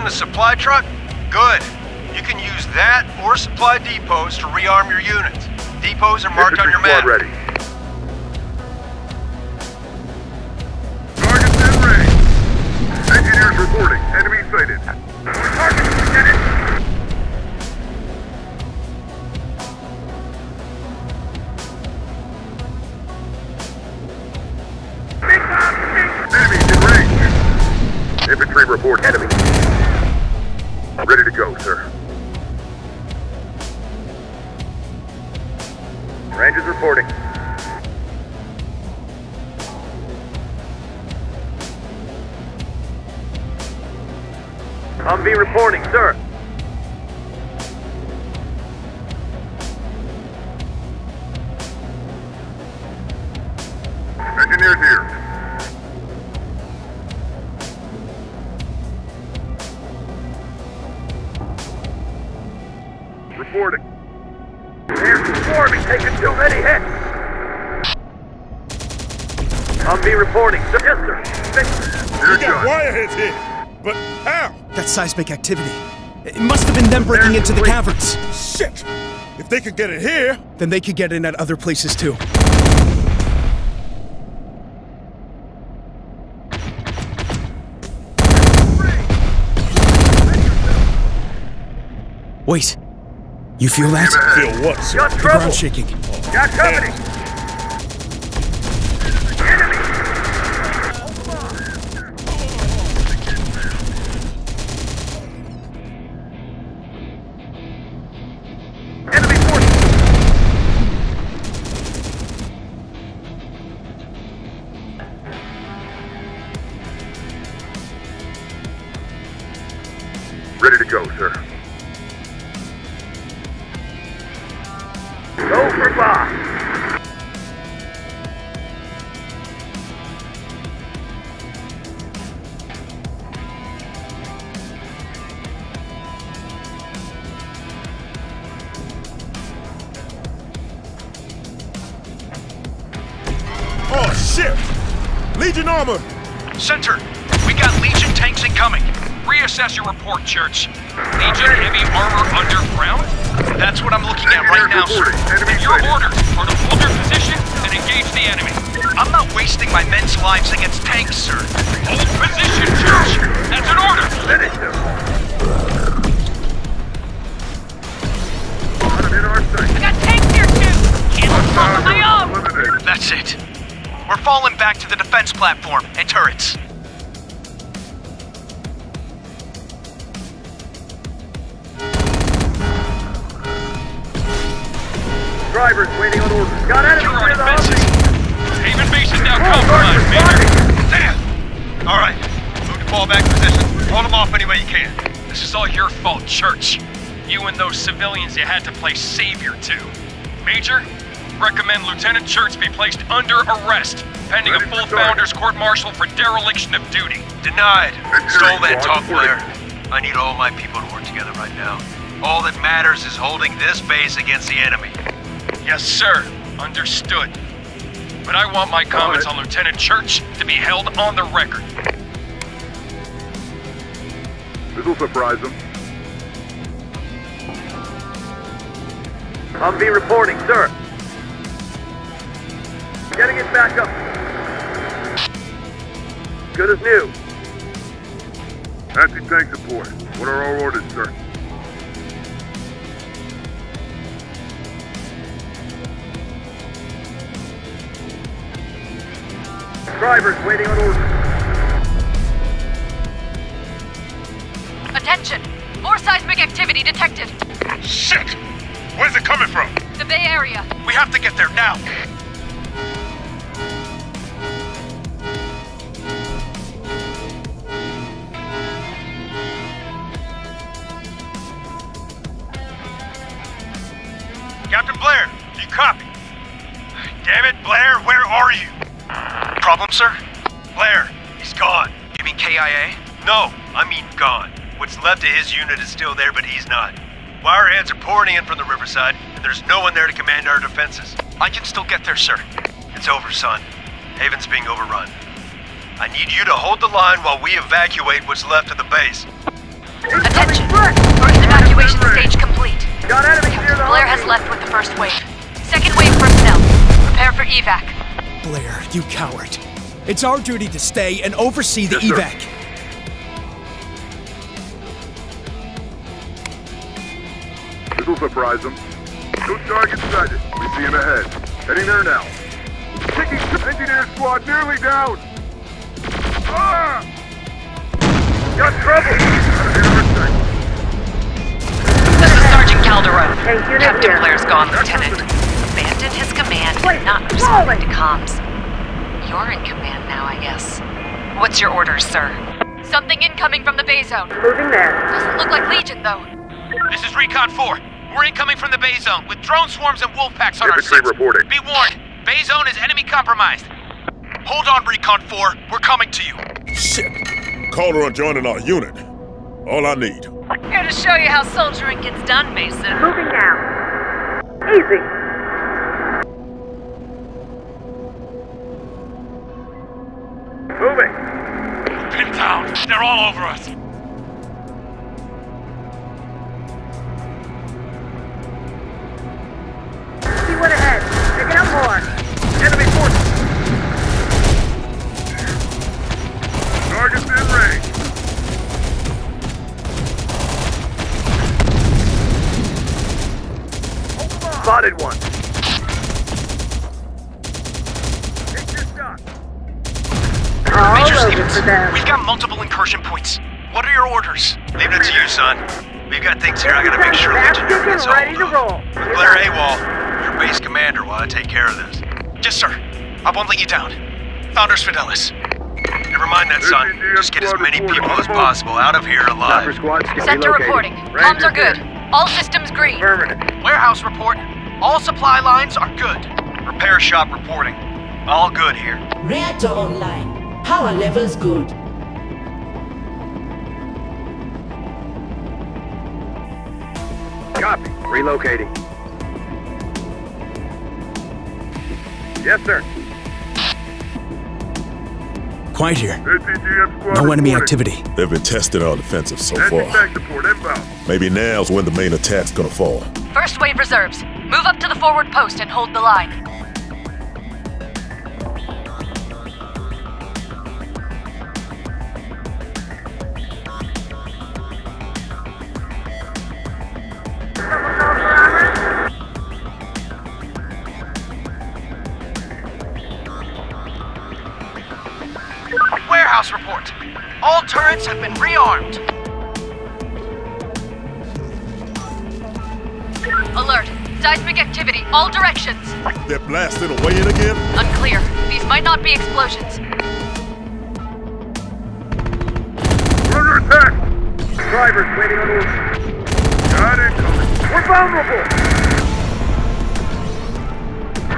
Using the supply truck? Good. You can use that or supply depots to rearm your units. Depots are marked on your map. ready. Seismic activity. It must have been them breaking into the caverns. Shit! If they could get in here, Then they could get in at other places too. Wait. You feel that? feel what, sir? Got The ground shaking. Got company. Church. Legion heavy armor underground? That's what I'm looking at right now, sir. Enemy Your sighted. orders are to hold your position and engage the enemy. I'm not wasting my men's lives against tanks, sir. Hold position, Church! That's an order! Finish them. Got him in our sight. I got tanks here too! Can't That's it. We're falling back to the defense platform Drivers waiting on orders. Got enemies near the defenses. Haven base is now Oh, compromised, Major. Damn! All right, move to fallback position. Hold them off any way you can. This is all your fault, Church. You and those civilians you had to play savior to. Major, recommend Lieutenant Church be placed under arrest, pending a Ready for full. Founders Court Martial for dereliction of duty. Denied. Stole that talk. Blair. I need all my people to work together right now. All that matters is holding this base against the enemy. Yes, sir. Understood. But I want my comments on Lieutenant Church to be held on the record. This'll surprise them. Humvee reporting, sir. Getting it back up. Good as new. Anti-tank support. What are our orders, sir? Drivers waiting on orders. Attention! More seismic activity detected. Shit! Where's it coming from? The Bay Area. We have to get there now. Captain Blair, do you copy? Damn it, Blair, where are you? Problem, sir? Blair, he's gone. You mean KIA? No, I mean gone. What's left of his unit is still there, but he's not. Wireheads are pouring in from the riverside, and there's no one there to command our defenses. I can still get there, sir. It's over, son. Haven's being overrun. I need you to hold the line while we evacuate what's left of the base. Attention! First evacuation stage complete. Got enemies near the Blair has left with the first wave. Second wave personnel. Prepare for evac. Blair, you coward. It's our duty to stay and oversee the Yes, sir. evac. This'll surprise them. No target sighted. We see him ahead. Heading there now. Taking engineer squad nearly down. Ah! Got trouble. This is Sergeant Calderon. Tank unit Captain here. Blair's gone, Lieutenant. Abandoned his command Wait, and not rolling. responding to comms. You're in command now, I guess. What's your orders, sir? Something incoming from the Bay Zone. Moving there. Doesn't look like Legion, though. This is Recon 4. We're incoming from the Bay Zone with drone swarms and wolf packs on our Infantry six. reporting. Be warned, Bay Zone is enemy compromised. Hold on, Recon 4. We're coming to you. Shit! Calderon joining our unit. All I need. Here to show you how soldiering gets done, Mason. Moving now. Easy. They're all over us. Founders Fidelis. Never mind that, son. Just get as many people as possible out of here alive. squad Center reporting. Comms are good. All systems green. Warehouse report. All supply lines are good. Repair shop reporting. All good here. Reactor online. Power levels good. Copy. Relocating. Yes, sir. Quiet here. No enemy activity. They've been testing our defensive so far. Anti-tank support inbound. Maybe now's when the main attack's gonna fall. First wave reserves. Move up to the forward post and hold the line. They're blasting away in again? Unclear. These might not be explosions. We're under attack! Drivers waiting on orders. Got it coming. We're vulnerable!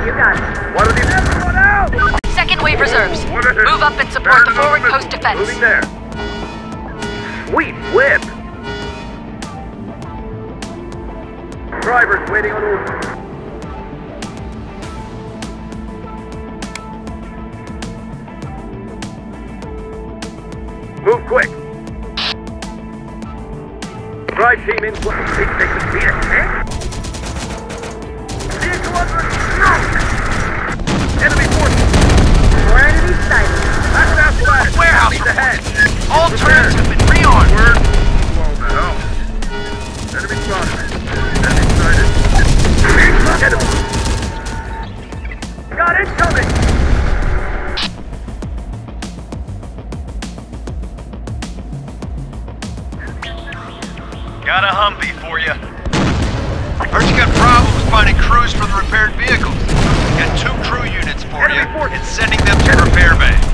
You got it. What are these? Everyone out! Second wave reserves. What is it? Move up and support the forward missile. coast defense. Moving there. Sweet whip! Drivers waiting on orders. Crews for the repaired vehicles. Got two crew units for you and sending them to repair bay.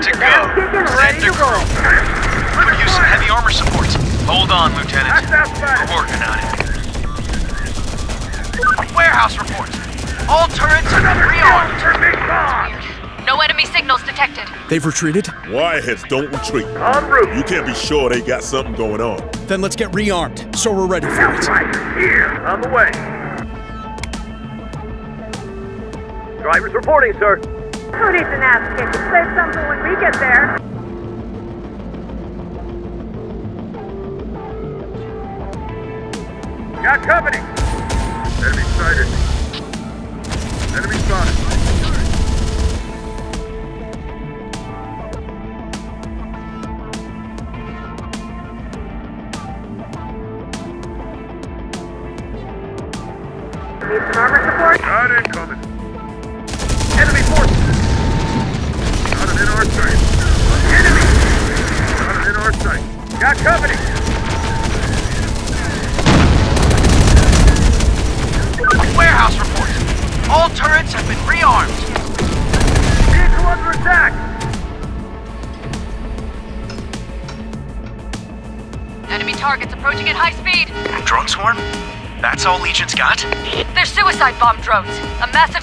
Humvee's good to go. Send to crew. Could use some heavy armor support. Hold on, Lieutenant. That's We're working on it. Warehouse report. All turrets have been rearmed. No enemy signals detected. They've retreated? Wireheads don't retreat. En route. You can't be sure they got something going on. Then let's get rearmed, so we're ready for it. Here, on the way. Drivers reporting, sir. Who needs an ass kick? Say something when we get there. Got company. A massive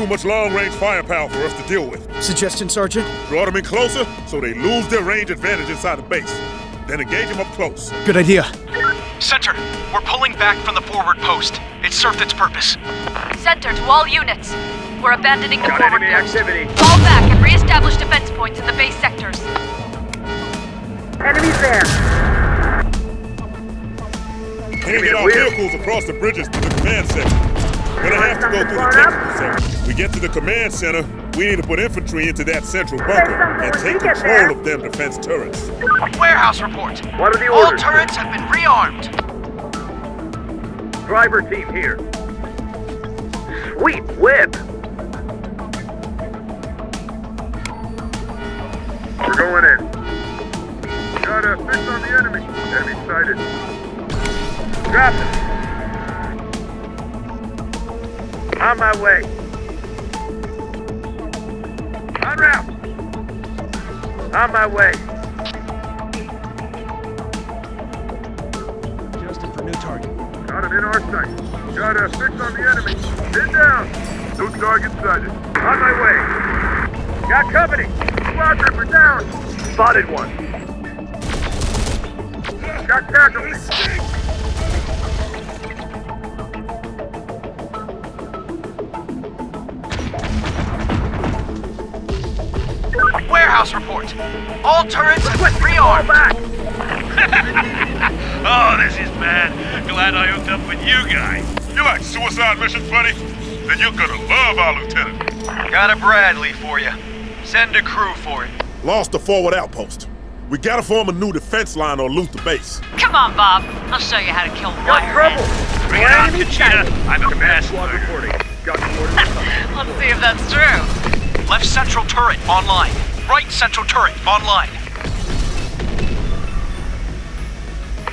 too much long-range firepower for us to deal with. Suggestion, Sergeant? Draw them in closer so they lose their range advantage inside the base. Then engage them up close. Good idea. Center, we're pulling back from the forward post. It served its purpose. Center to all units. We're abandoning the Got forward enemy post. activity. Fall back and re-establish defense points in the base sectors. Enemies there. Can't get our vehicles across the bridges to the command center. Gonna have to go through the technical center. We get to the command center, we need to put infantry into that central bunker and take control of them defense turrets. Warehouse report. What are the All orders? All turrets have been rearmed. Driver team here. Sweet whip! Target. Got him in our sight. Got a fix on the enemy. Pin down. No target sighted. On my way. Got company. Squad ripper down. Spotted one. Got casualties. Warehouse report. All turrets have been Fall back! Oh, this is bad. Glad I hooked up with you guys. You like suicide missions, buddy? Then you're gonna love our lieutenant. Got a Bradley for you. Send a crew for it. Lost the forward outpost. We gotta form a new defense line or loot the base. Come on, Bob. I'll show you how to kill Got wire trouble! Bring it on, Conchita. I'm a Command fast squad learner. reporting. Got coordinates. Let's see if that's true. Left central turret online. Right central turret online.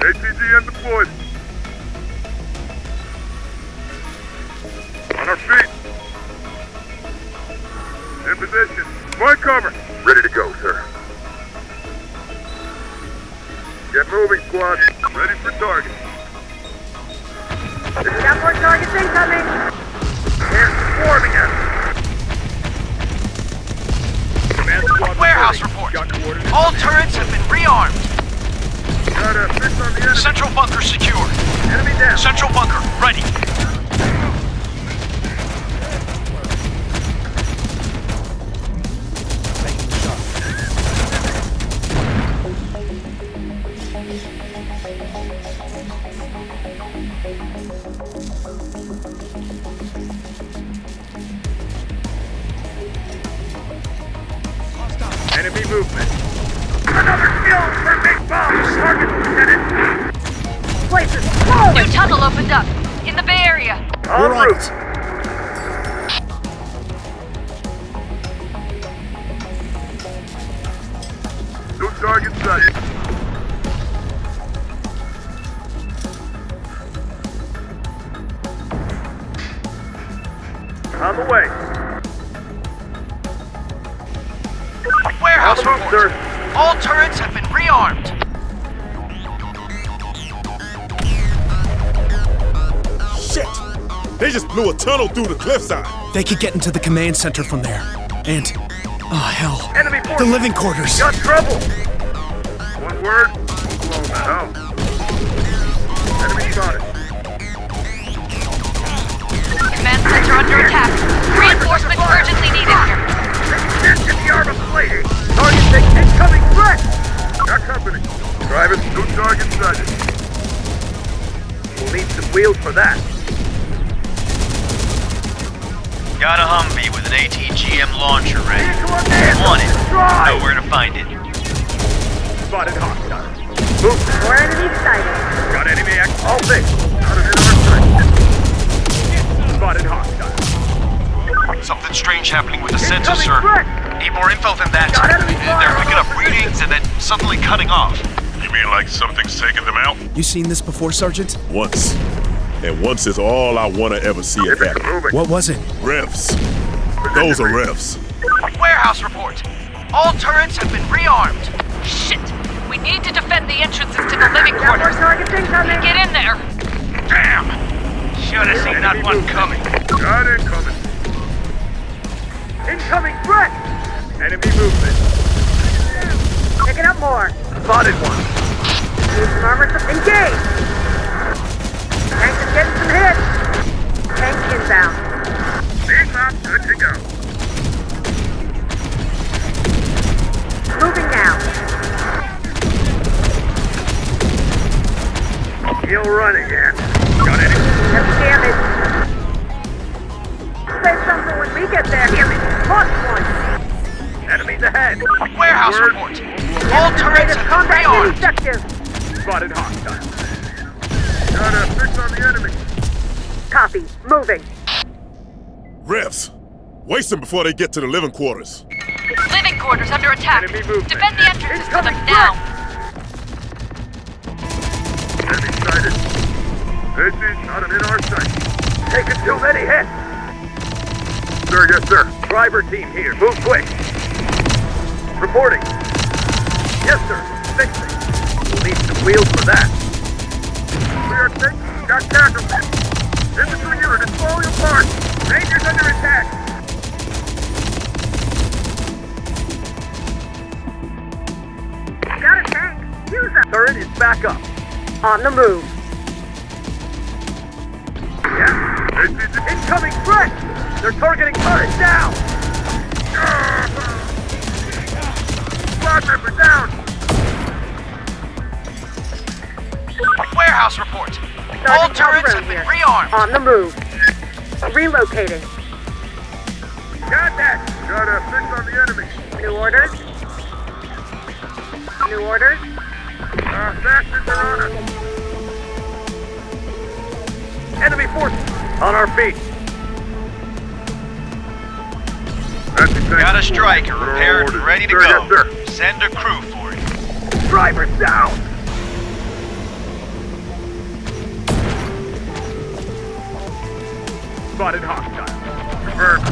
ATGM deployed. On our feet. In position. Find cover. Ready to go, sir. Get moving, squad. Ready for target. We Got more targets incoming. They're swarming us. Warehouse reporting. report. All turrets have been rearmed. Got a fix on the enemy. Central bunker secure. Enemy down. Central bunker ready. cliffside. They could get into the command center from there. And, oh hell, Enemy the living quarters. Got trouble. One word, blown out. Enemy spotted. Command center under attack. Reinforcements urgently needed here. Can't get the armor plated. Target takes incoming threat. Got company. Private, no target sighted. We'll need some wheels for that. Got a Humvee with an ATGM launcher ready. man. Want it? Know where to find it. Spotted hostile. Move. More enemy sighted. Got enemy act. All fixed. Got an intercept. Spotted hostile. Something strange happening with the sensor, sir. Need more info than that. Got enemy fire They're picking up readings and then suddenly cutting off. You mean like something's taking them out? You seen this before, Sergeant? Once. And once is all I want to ever see it happen. What was it? Revs. Those are revs. Warehouse report. All turrets have been rearmed. Shit! We need to defend the entrances to the living Got more quarters. targets incoming. Get in there! Damn! Should have seen that one coming. Got incoming. Incoming threat. Enemy movement. Picking up more. Spotted one. Need some armor. sup- Engage! Getting some hits. Tank. Defense, good to go. Moving now. He'll run again. Got damage. Say something when we get there. Enemies ahead. Warehouse report. All turrets have been. Spotted hostile. Got a fix on the enemy. Copy. Moving. Revs. Waste them before they get to the living quarters. Living quarters under attack. Enemy movement. Defend the entrances to them now. Enemy sighted. Edges not in our sight. Taking too many hits. Sir, yes, sir. Driver team here. Move quick. Reporting. Yes, sir. Fixing. We'll need some wheels for that. We are. Got casualties. Infantry unit is falling apart. Rangers under attack. Got a tank. Use them. Turret is back up. On the move. Yeah. Incoming threat. They're targeting turret down. Squad member down. Warehouse report. All turrets Calderon have been here. rearmed. On the move. Relocating. Got that. Got a fix on the enemy. New orders. New orders. Uh, bastards are on us. Enemy forces on our feet. Got a Stryker what our repaired and ready to go. Yes, sir. Send a crew for it. Driver down. Spotted hostile. Confirmed.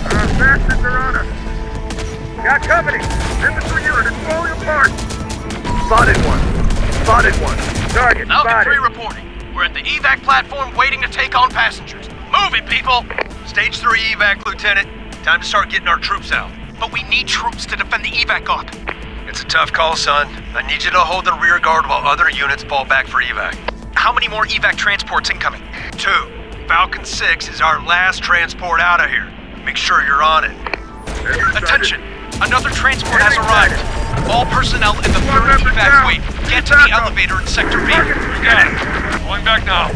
Uh, bastards are on us. Got company. Infantry unit is falling apart. Spotted one. Spotted one. Target Falcon spotted. 3 reporting. We're at the evac platform waiting to take on passengers. Move it, people! Stage 3 evac, Lieutenant. Time to start getting our troops out. But we need troops to defend the evac op. It's a tough call, son. I need you to hold the rear guard while other units fall back for evac. How many more evac transports incoming? Two. Falcon 6 is our last transport out of here. Make sure you're on it. Enemy sighted. Attention! Another transport has Enemy arrived. All personnel in the Squad third members evac down. wave, get to the up. elevator in Sector B. Got it. Going back now.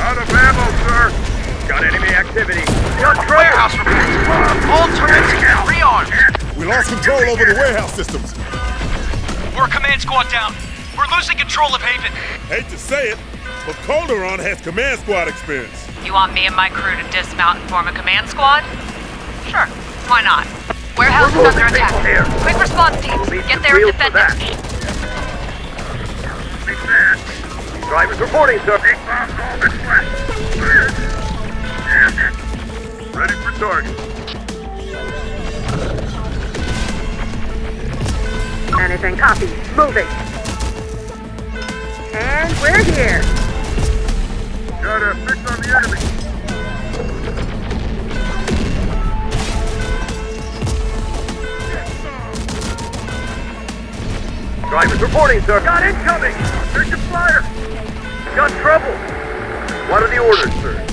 Out of ammo, sir. Got enemy activity. Got trouble. Warehouse report. All turrets have been rearmed. We lost control over the warehouse systems. We're a command squad down. We're losing control of Haven. Hate to say it, but Calderon has command squad experience. You want me and my crew to dismount and form a command squad? Sure, why not? Warehouse is We're under attack. here. Quick response teams. Need Get there and defend that. it. Big man. Drivers reporting, sir. Big bomb home and flat. Ready for target. Anything copy. Moving. And we're here. Got a fix on the enemy. Drivers reporting, sir. Got incoming. Taking fire. Got trouble. What are the orders, sir?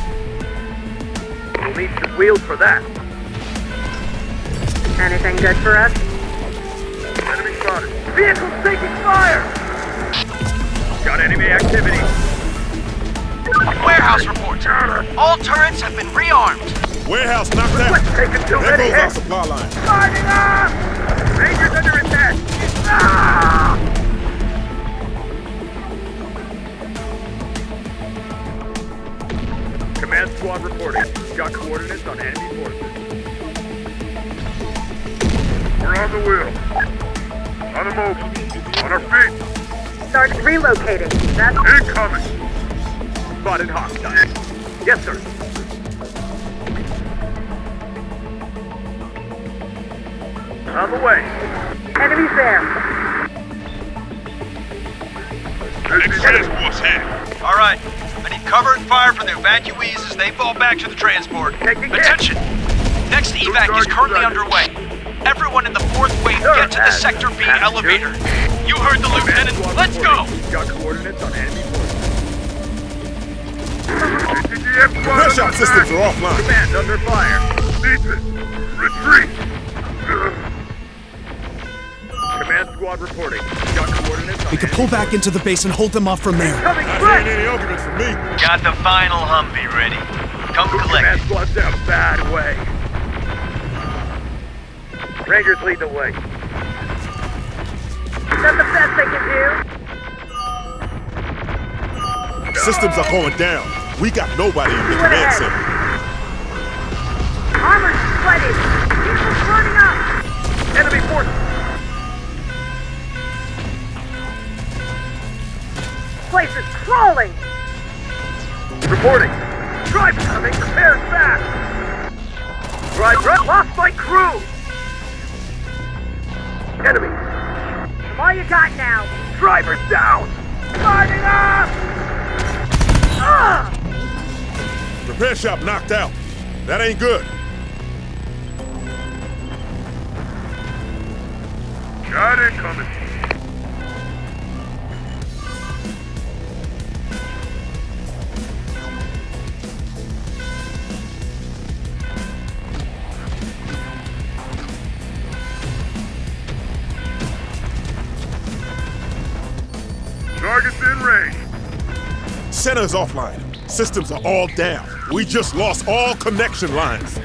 We'll need some wheels for that. Anything good for us? Enemy spotted. Vehicle's taking fire! Got enemy activity. Warehouse reports. All turrets have been rearmed. Warehouse knocked out. Taking too There many goes our supply line. Lining up! Rangers under attack! Ah! Command squad reporting. Got coordinates on enemy forces. We're on the wheel. On the move. On our feet. Sergeant relocating. That's Incoming. Spotted hostile. Yes, sir. On the way. enemies there. Transport's here. All right. I need cover and fire from the evacuees as they fall back to the transport. Attention! Next evac is currently underway. Everyone in the fourth wave get to the Sector B elevator. You heard the lieutenant. Let's go! Got coordinates on enemy forces. ATGM squad Repair shop under systems are offline. Command under fire. Ethan, retreat. Command squad reporting. Got coordinates on We can pull back into the base and hold them off from there. Coming Not quick! hearing any arguments from me. Got the final Humvee ready. Come collect Command it. squad's in a bad way. Rangers lead the way. That's the best they can do. Systems are going down. We got nobody in the What command ahead? center. Armor's sweated. Vehicle's burning up. Enemy forces. Place is crawling. Reporting. Drive coming. Repairs fast. Drive run. Lost my crew. Enemy. All you got now. Driver's down. Lining up. Ah! Ugh! Repair shop knocked out. That ain't good. Got incoming. Target's Center's offline. Systems are all down. We just lost all connection lines.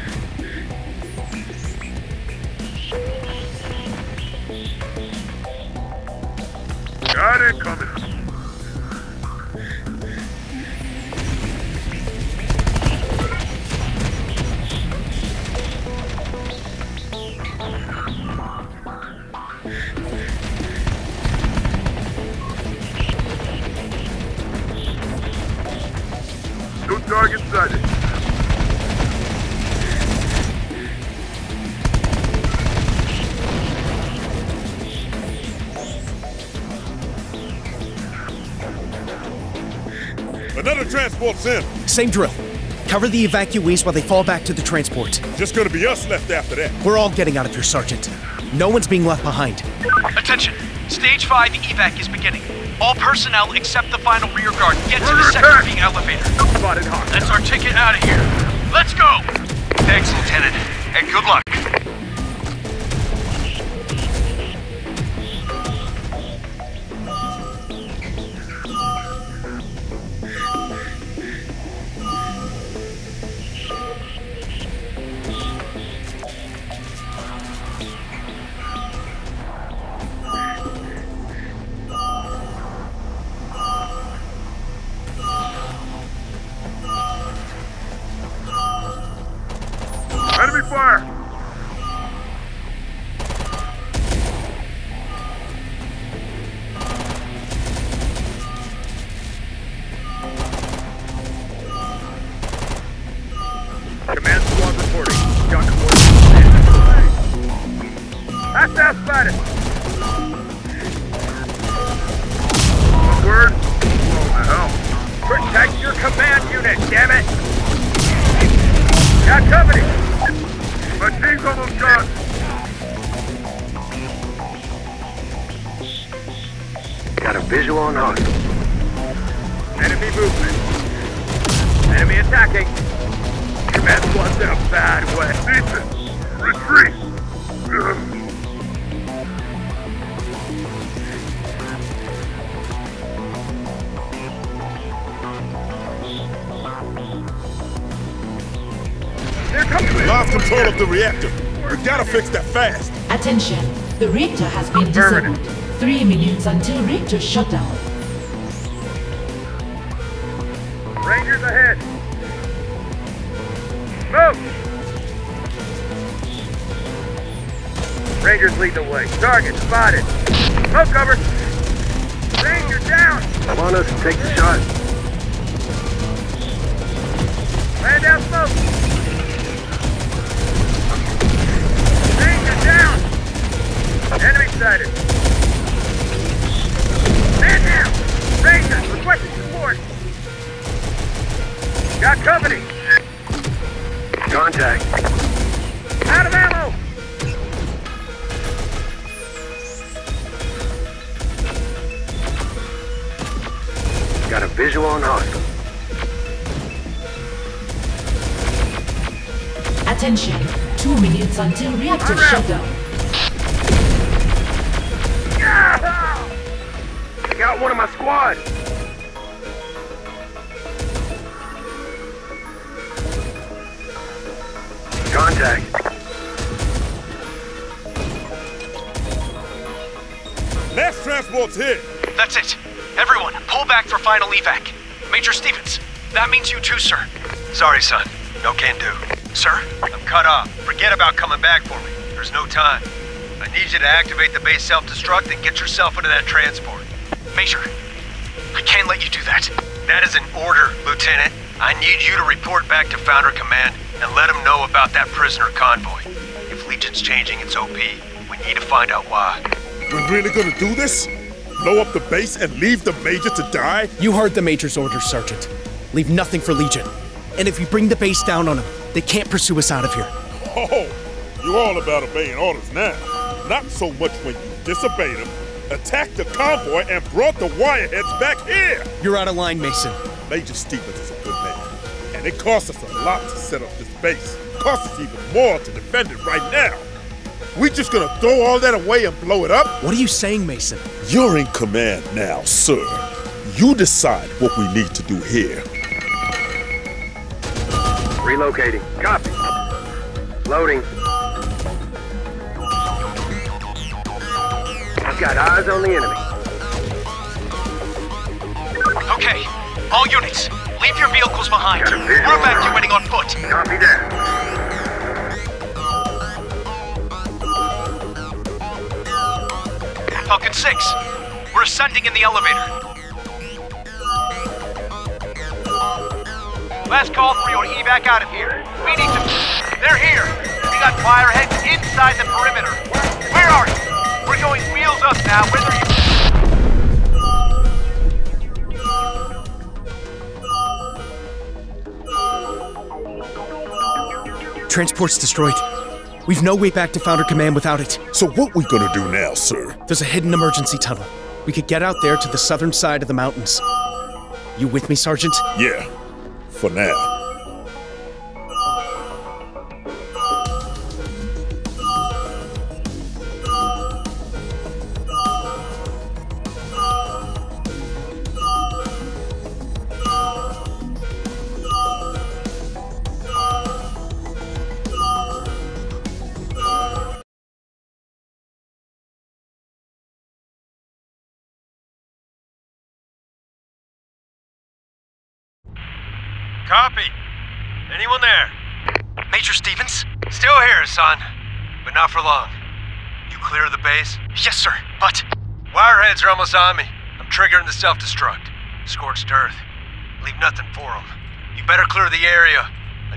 Transport's in. Same drill. Cover the evacuees while they fall back to the transport. Just gonna be us left after that. We're all getting out of here, Sergeant. No one's being left behind. Attention! Stage 5 evac is beginning. All personnel except the final rear guard get to the Under Sector attack. B elevator. Spotted hostile. That's our ticket out of here. Let's go! Thanks, Lieutenant. And good luck. Been disabled. Three minutes until reactor shutdown. Rangers ahead. Move! Rangers lead the way. Target spotted. Smoke cover. Ranger down. Come on us, take the shot. Sorry, son. No can do. Sir? I'm cut off. Forget about coming back for me. There's no time. I need you to activate the base self-destruct and get yourself into that transport. Major, I can't let you do that. That is an order, Lieutenant. I need you to report back to Founder Command and let them know about that prisoner convoy. If Legion's changing its OP, we need to find out why. We're really gonna do this? Blow up the base and leave the Major to die? You heard the Major's orders, Sergeant. Leave nothing for Legion. And if you bring the base down on them, they can't pursue us out of here. Oh, you all about obeying orders now. Not so much when you disobeyed them, attacked the convoy, and brought the wireheads back here. You're out of line, Mason. Major Stevens is a good man. And it cost us a lot to set up this base. It costs us even more to defend it right now. We just gonna throw all that away and blow it up? What are you saying, Mason? You're in command now, sir. You decide what we need to do here. Relocating. Copy. Loading. I've got eyes on the enemy. Okay, all units, leave your vehicles behind. We're evacuating on foot. Copy that. Falcon 6, we're ascending in the elevator. Last call for your evac out of here. We need to... They're here. We got wireheads inside the perimeter. Where are you? We're going wheels up now, whether you... Transport's destroyed. We've no way back to Founder Command without it. So what we gonna do now, sir? There's a hidden emergency tunnel. We could get out there to the southern side of the mountains. You with me, Sergeant? Yeah, for now. Son. But not for long. You clear the base? Yes, sir, but... Wireheads are almost on me. I'm triggering the self-destruct. Scorched earth. Leave nothing for them. You better clear the area.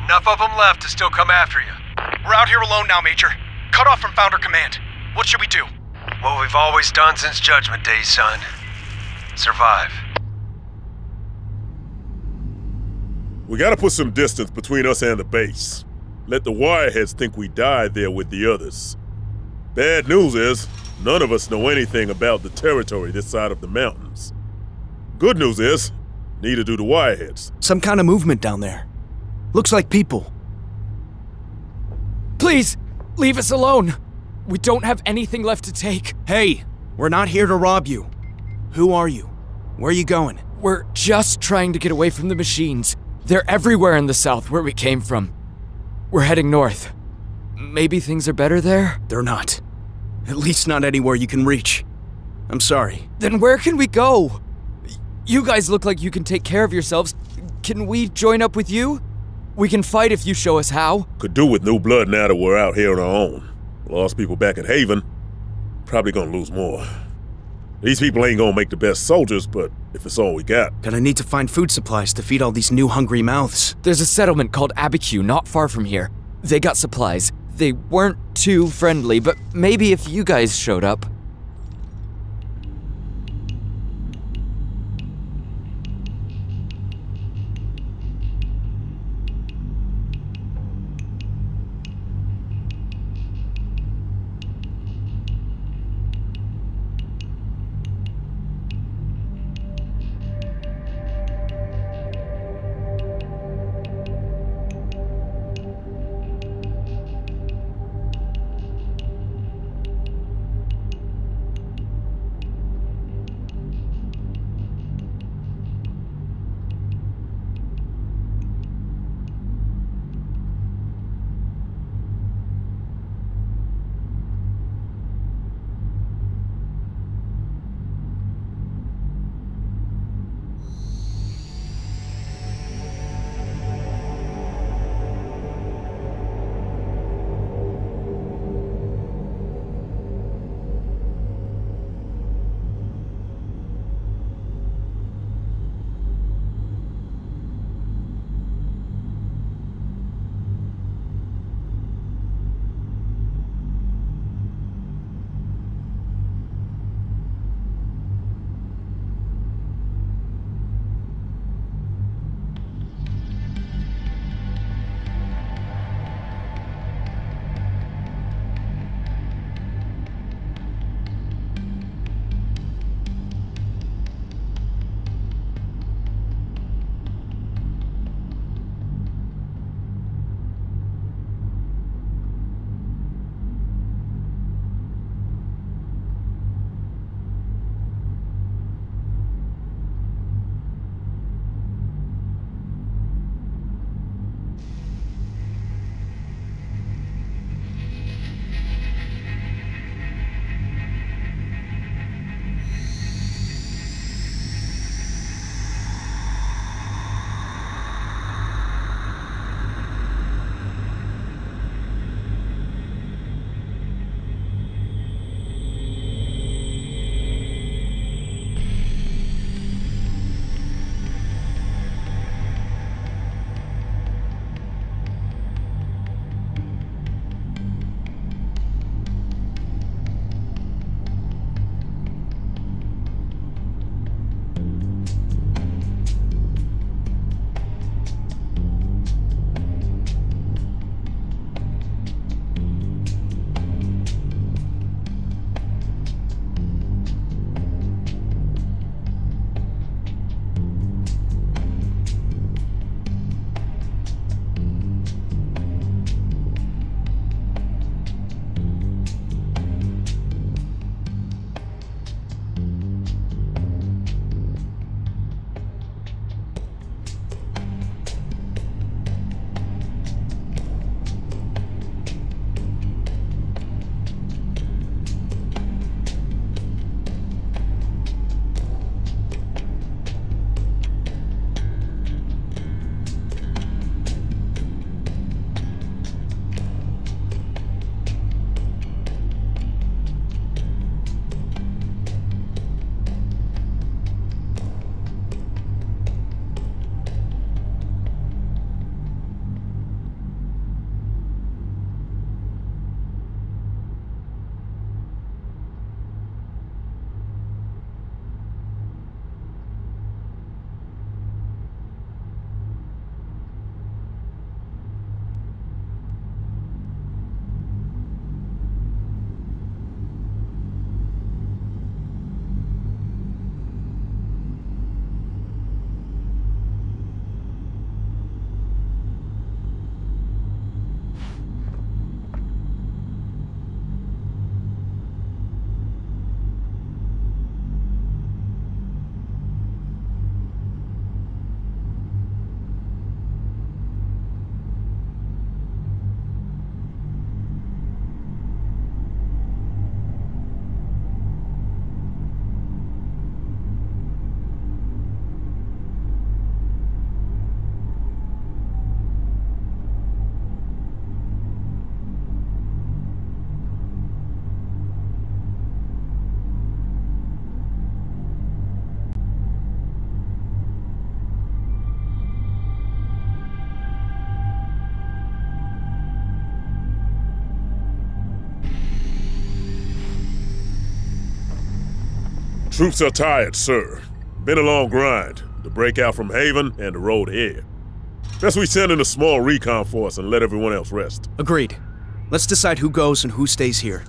Enough of them left to still come after you. We're out here alone now, Major. Cut off from Founder Command. What should we do? What we've always done since Judgment Day, son. Survive. We gotta put some distance between us and the base. Let the wireheads think we died there with the others. Bad news is, none of us know anything about the territory this side of the mountains. Good news is, neither do the wireheads. Some kind of movement down there. Looks like people. Please, leave us alone. We don't have anything left to take. Hey, we're not here to rob you. Who are you? Where are you going? We're just trying to get away from the machines. They're everywhere in the south where we came from. We're heading north. maybe things are better there? They're not. At least not anywhere you can reach. I'm sorry. Then where can we go? You guys look like you can take care of yourselves. Can we join up with you? We can fight if you show us how. Could do with new blood now that we're out here on our own. Lost people back at Haven. Probably gonna lose more. These people ain't gonna make the best soldiers, but if it's all we got. Gonna need to find food supplies to feed all these new hungry mouths. There's a settlement called Abiquiu not far from here. They got supplies. They weren't too friendly, but maybe if you guys showed up. Troops are tired, sir. Been a long grind. The breakout from Haven and the road ahead. Best we send in a small recon force and let everyone else rest. Agreed. Let's decide who goes and who stays here.